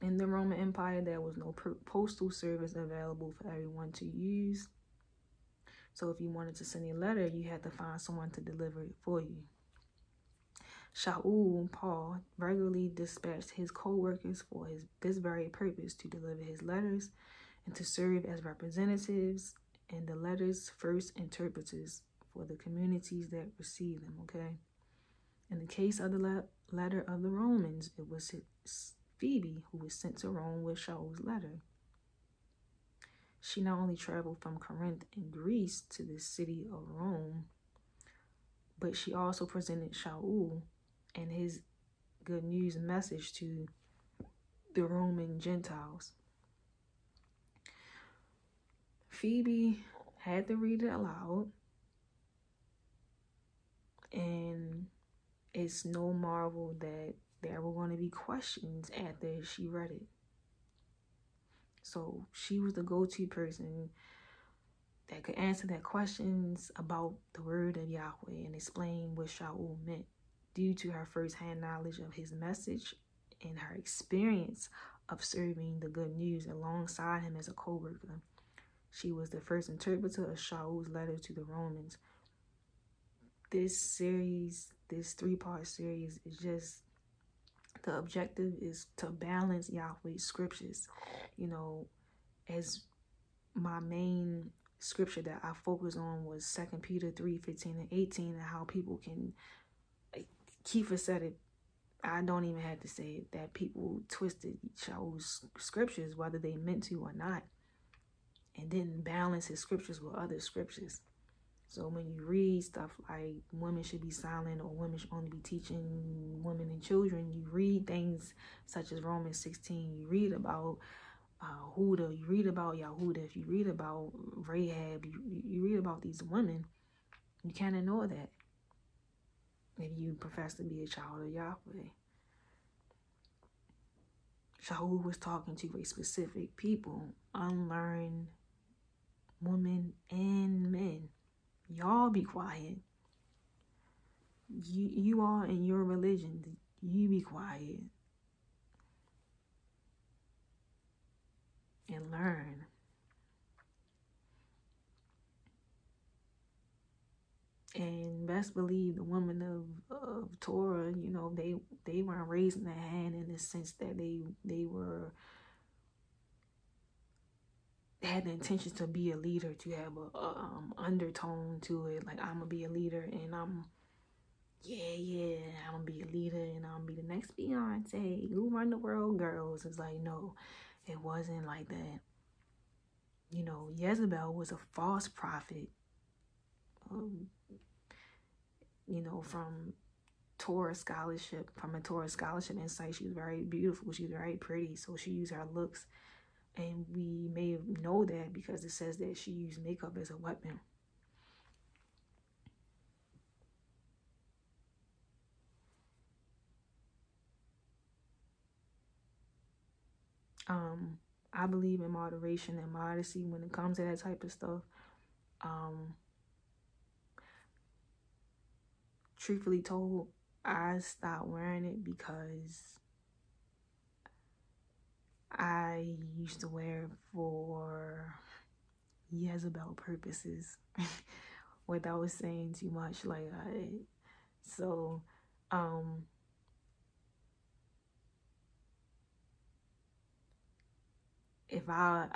in the Roman Empire, there was no postal service available for everyone to use. So if you wanted to send a letter, you had to find someone to deliver it for you. Shaul, Paul, regularly dispatched his co-workers for his, this very purpose to deliver his letters and to serve as representatives and the letters' first interpreters for the communities that receive them, okay? In the case of the letter of the Romans, it was Phoebe who was sent to Rome with Shaul's letter. She not only traveled from Corinth in Greece to the city of Rome, but she also presented Shaul and his good news message to the Roman Gentiles. Phoebe had to read it aloud, and it's no marvel that there were going to be questions after she read it. So she was the go to person that could answer that questions about the word of Yahweh and explain what Shaul meant due to her first-hand knowledge of his message and her experience of serving the good news alongside him as a co-worker. She was the first interpreter of Shaul's letter to the Romans. This series, this three-part series is just the objective is to balance Yahweh's scriptures. You know, as my main scripture that I focus on was Second Peter 3, 15 and 18, and how people can Kefa said it. I don't even have to say it, that people twisted Shaul's scriptures, whether they meant to or not, and didn't balance his scriptures with other scriptures. So when you read stuff like women should be silent or women should only be teaching women and children, you read things such as Romans 16. You read about uh, Huda, you read about Yahuda, if you read about Rahab, you, you read about these women, you can't ignore that if you profess to be a child of Yahweh. Shaul was talking to a specific people, unlearned women and men. Y'all be quiet. You you all in your religion, you be quiet. And learn. and best believe the women of, of Torah, you know, they they weren't raising their hand in the sense that they they were had the intention to be a leader, to have a, a um, undertone to it, like I'm gonna be a leader and I'm yeah, yeah, I'm gonna be a leader and I'm gonna be the next Beyonce, who run the world girls. It's like no, it wasn't like that. You know, Jezebel was a false prophet. Um, you know, from Torah scholarship, from a Torah scholarship insight. She was very beautiful. She was very pretty. So she used her looks. And we may know that because it says that she used makeup as a weapon. Um, I believe in moderation and modesty when it comes to that type of stuff. Um, truthfully told, I stopped wearing it because I used to wear for Jezebel purposes without saying too much. Like I, so, um, if I,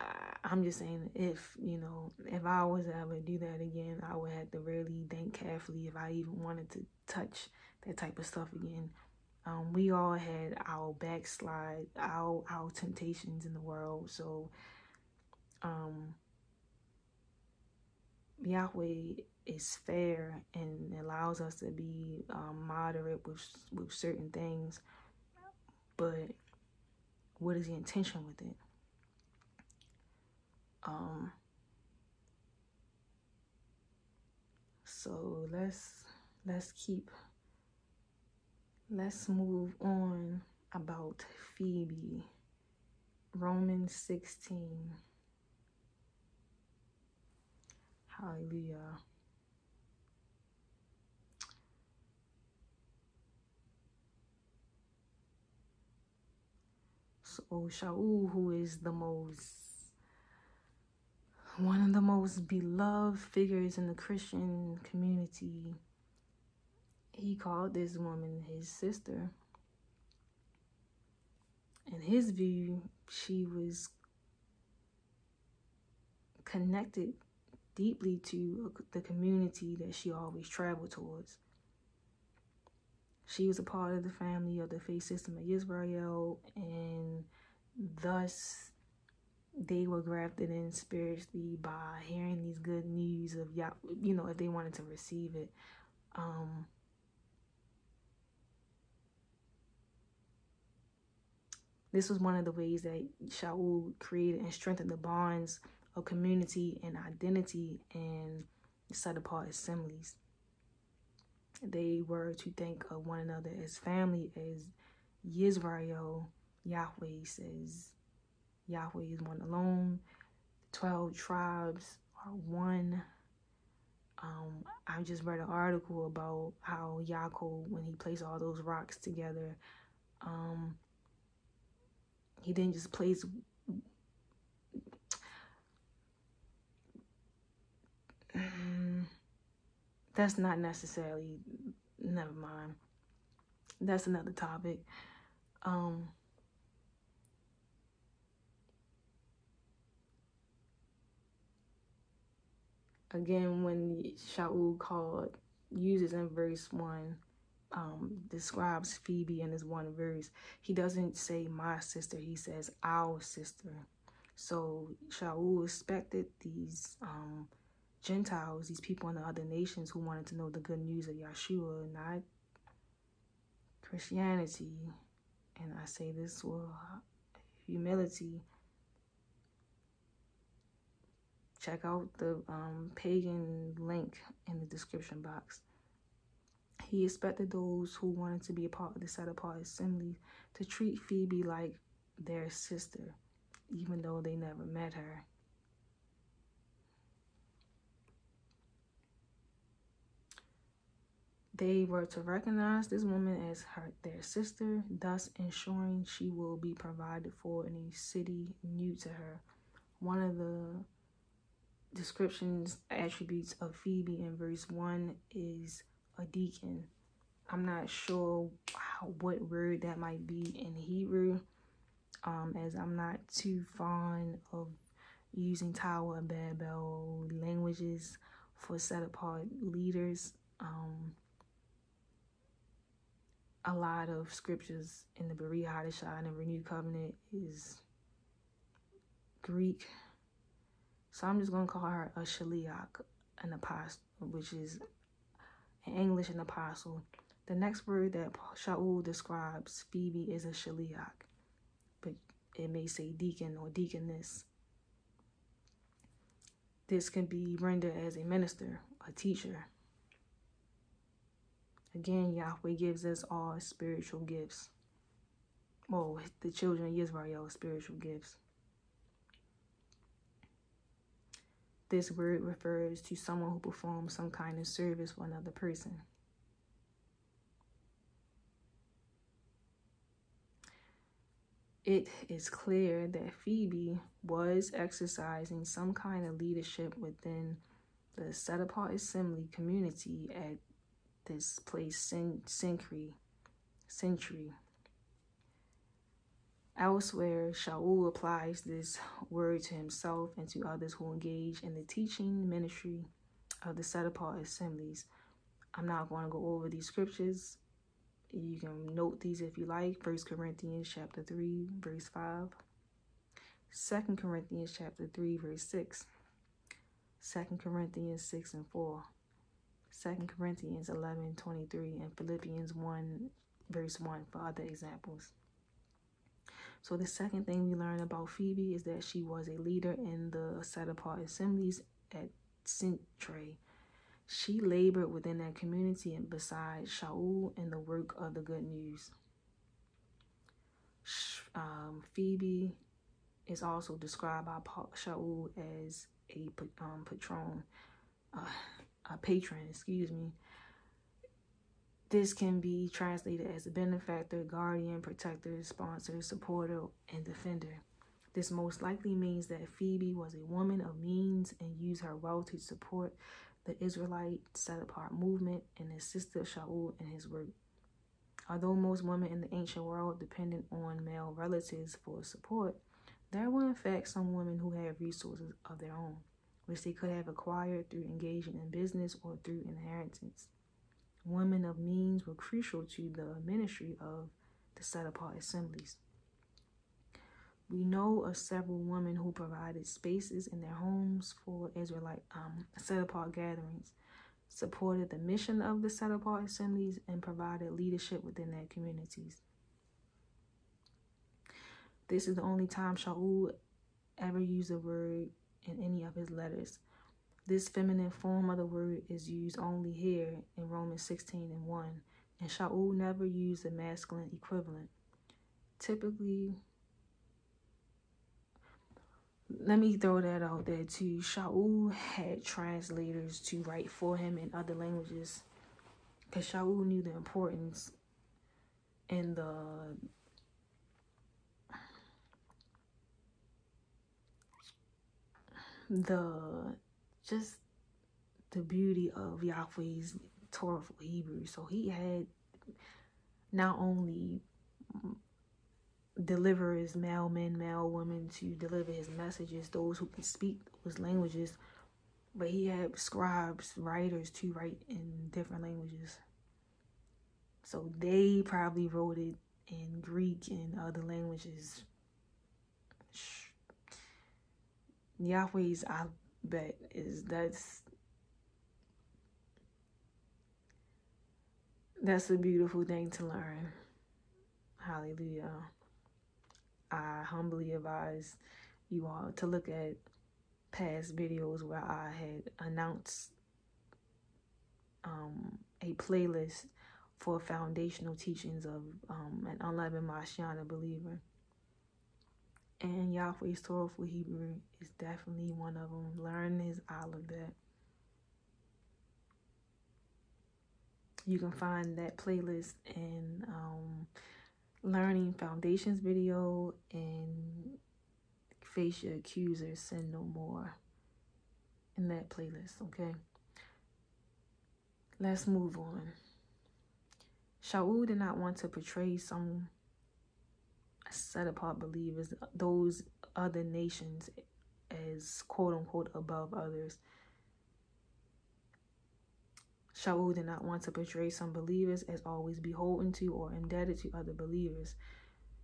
I'm just saying, if, you know, if I was to ever do that again, I would have to really think carefully if I even wanted to touch that type of stuff again. Um, we all had our backslide, our, our temptations in the world. So, um, Yahweh is fair and allows us to be um, moderate with with certain things, but what is the intention with it? Um, so let's let's keep let's move on about Phoebe. Romans 16. Hallelujah. So Shaul, who is the most one of the most beloved figures in the Christian community, he called this woman his sister. In his view, she was connected deeply to the community that she always traveled towards. She was a part of the family of the faith system of Israel, and thus they were grafted in spiritually by hearing these good news of Yah, you know, if they wanted to receive it. Um, this was one of the ways that Shaul created and strengthened the bonds of community and identity and set apart assemblies. They were to think of one another as family, as Yisrael, Yahweh says Yahweh is one alone. The 12 tribes are one. Um, I just read an article about how Yaakov, when he placed all those rocks together, um, he didn't just place that's not necessarily never mind. That's another topic. Um again when Shaul called uses in verse 1 um, describes Phoebe in his one verse. He doesn't say my sister he says our sister. So Shaul expected these um, Gentiles these people in the other nations who wanted to know the good news of Yeshua not Christianity. And I say this with humility. Check out the um, pagan link in the description box. He expected those who wanted to be a part of the set apart assembly to treat Phoebe like their sister, even though they never met her. They were to recognize this woman as her their sister, thus ensuring she will be provided for in a city new to her. One of the descriptions, attributes of Phoebe in verse 1 is a deacon. I'm not sure how, what word that might be in Hebrew, um, as I'm not too fond of using Tower of Babel languages for set apart leaders. Um, a lot of scriptures in the Brit Hadashah and the Renewed Covenant is Greek so I'm just going to call her a shaliach, an apostle, which is in English an apostle. The next word that Shaul describes Phoebe is a shaliach, but it may say deacon or deaconess. This can be rendered as a minister, a teacher. Again, Yahweh gives us all spiritual gifts. Well, the children of Israel spiritual gifts. This word refers to someone who performs some kind of service for another person. It is clear that Phoebe was exercising some kind of leadership within the set apart assembly community at this place, Cenchreae. Cenchreae. Elsewhere, Shaul applies this word to himself and to others who engage in the teaching ministry of the set apart assemblies. I'm not going to go over these scriptures. You can note these if you like. First Corinthians chapter 3, verse 5. Second Corinthians chapter 3, verse 6. Second Corinthians 6 and 4. Second Corinthians 11, 23, and Philippians 1, verse 1 for other examples. So the second thing we learn about Phoebe is that she was a leader in the set apart assemblies at Cenchreae. She labored within that community and beside Shaul in the work of the good news. Um, Phoebe is also described by Paul Shaul as a um, patron, uh, a patron, excuse me, this can be translated as a benefactor, guardian, protector, sponsor, supporter, and defender. This most likely means that Phoebe was a woman of means and used her wealth to support the Israelite set apart movement and assisted Shaul in his work. Although most women in the ancient world depended on male relatives for support, there were in fact some women who had resources of their own. which they could have acquired through engaging in business or through inheritance. Women of means were crucial to the ministry of the set apart assemblies. We know of several women who provided spaces in their homes for Israelite um, set apart gatherings, supported the mission of the set apart assemblies, and provided leadership within their communities. This is the only time Shaul ever used the word in any of his letters. This feminine form of the word is used only here in Romans 16 and 1, and Shaul never used the masculine equivalent. Typically, let me throw that out there too. Shaul had translators to write for him in other languages because Shaul knew the importance and the the just the beauty of Yahweh's Torahful Hebrew. So he had not only deliver his male men, male women, to deliver his messages, those who can speak those languages, but he had scribes, writers to write in different languages. So they probably wrote it in Greek and other languages. Yahweh's I bet is that's that's a beautiful thing to learn. Hallelujah. I humbly advise you all to look at past videos where I had announced um, a playlist for foundational teachings of um, an unleavened Mashiach believer. And Yahweh's for Hebrew is definitely one of them. Learn his alphabet. You can find that playlist in um, Learning Foundations video and Face Your Accuser, send No More in that playlist, okay? Let's move on. Shaul did not want to portray some set apart believers, those other nations, as quote unquote above others. Shaul did not want to portray some believers as always beholden to or indebted to other believers,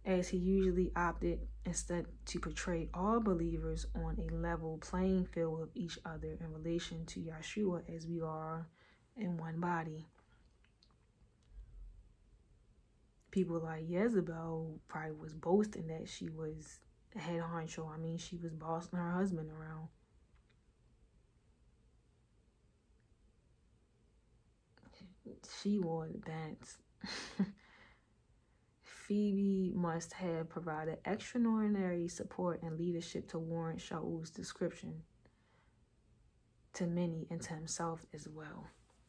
as he usually opted instead to portray all believers on a level playing field with each other in relation to Yeshua as we are in one body people like Jezebel probably was boasting that she was head honcho. I mean, she was bossing her husband around. She wore the dance. Phoebe must have provided extraordinary support and leadership to warrant Shaul's description to many and to himself as well.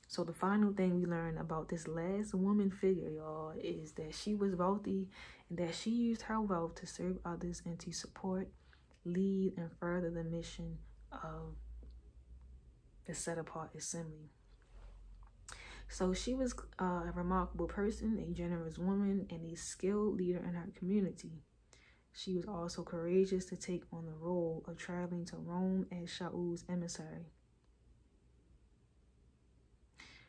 So the final thing we learn about this last woman figure, y'all, is that she was wealthy and that she used her wealth to serve others and to support, lead, and further the mission of the set apart assembly. So she was uh, a remarkable person, a generous woman, and a skilled leader in her community. She was also courageous to take on the role of traveling to Rome as Shaul's emissary.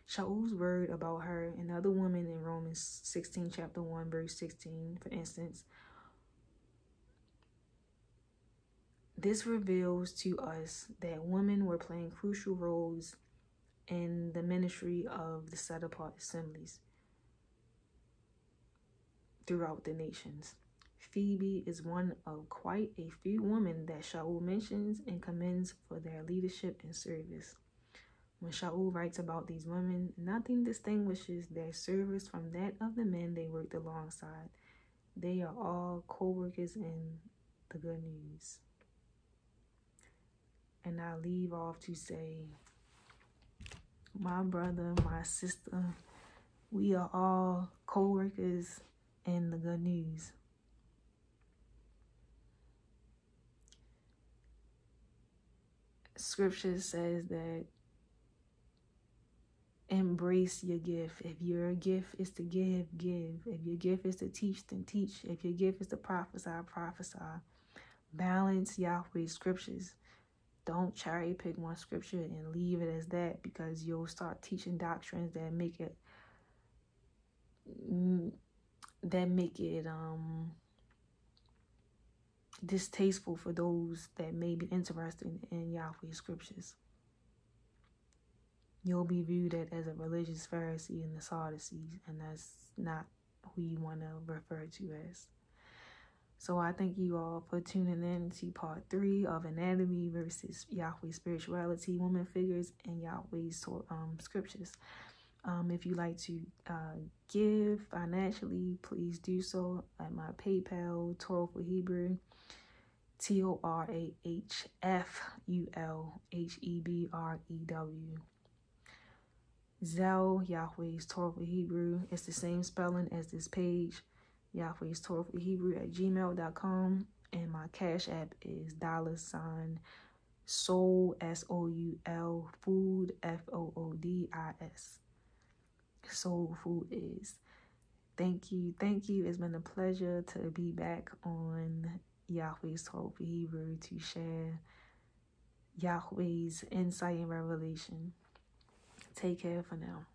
Shaul's word about her, another woman in Romans 16, chapter 1, verse 16, for instance, this reveals to us that women were playing crucial roles in the ministry of the set apart assemblies throughout the nations. Phoebe is one of quite a few women that Shaul mentions and commends for their leadership and service. When Shaul writes about these women, nothing distinguishes their service from that of the men they worked alongside. They are all co workers in the good news. And I leave off to say, my brother, my sister, we are all co workers in the good news. Scripture says that embrace your gift. If your gift is to give, give. If your gift is to teach, then teach. If your gift is to prophesy, prophesy. Balance Yahweh's scriptures. don't cherry pick one scripture and leave it as that because you'll start teaching doctrines that make it mm, that make it um distasteful for those that may be interested in Yahweh's scriptures. You'll be viewed as a religious Pharisee in the Sadducees, and that's not who you want to refer to as. So I thank you all for tuning in to part three of Anatomy versus Yahweh Spirituality, Woman Figures, and Yahweh's um, Scriptures. Um, if you like to uh, give financially, please do so at my PayPal, Torahful Hebrew, T O R A H F U L H E B R E W. Zelle, Yahweh's Torahful Hebrew. It's the same spelling as this page. Yahweh's Torahful Hebrew at gmail.com. And my cash app is dollar sign soul S O U L food F O O D I S. Soul food is. Thank you. Thank you. It's been a pleasure to be back on Yahweh's Torahful Hebrew to share Yahweh's insight and revelation. Take care for now.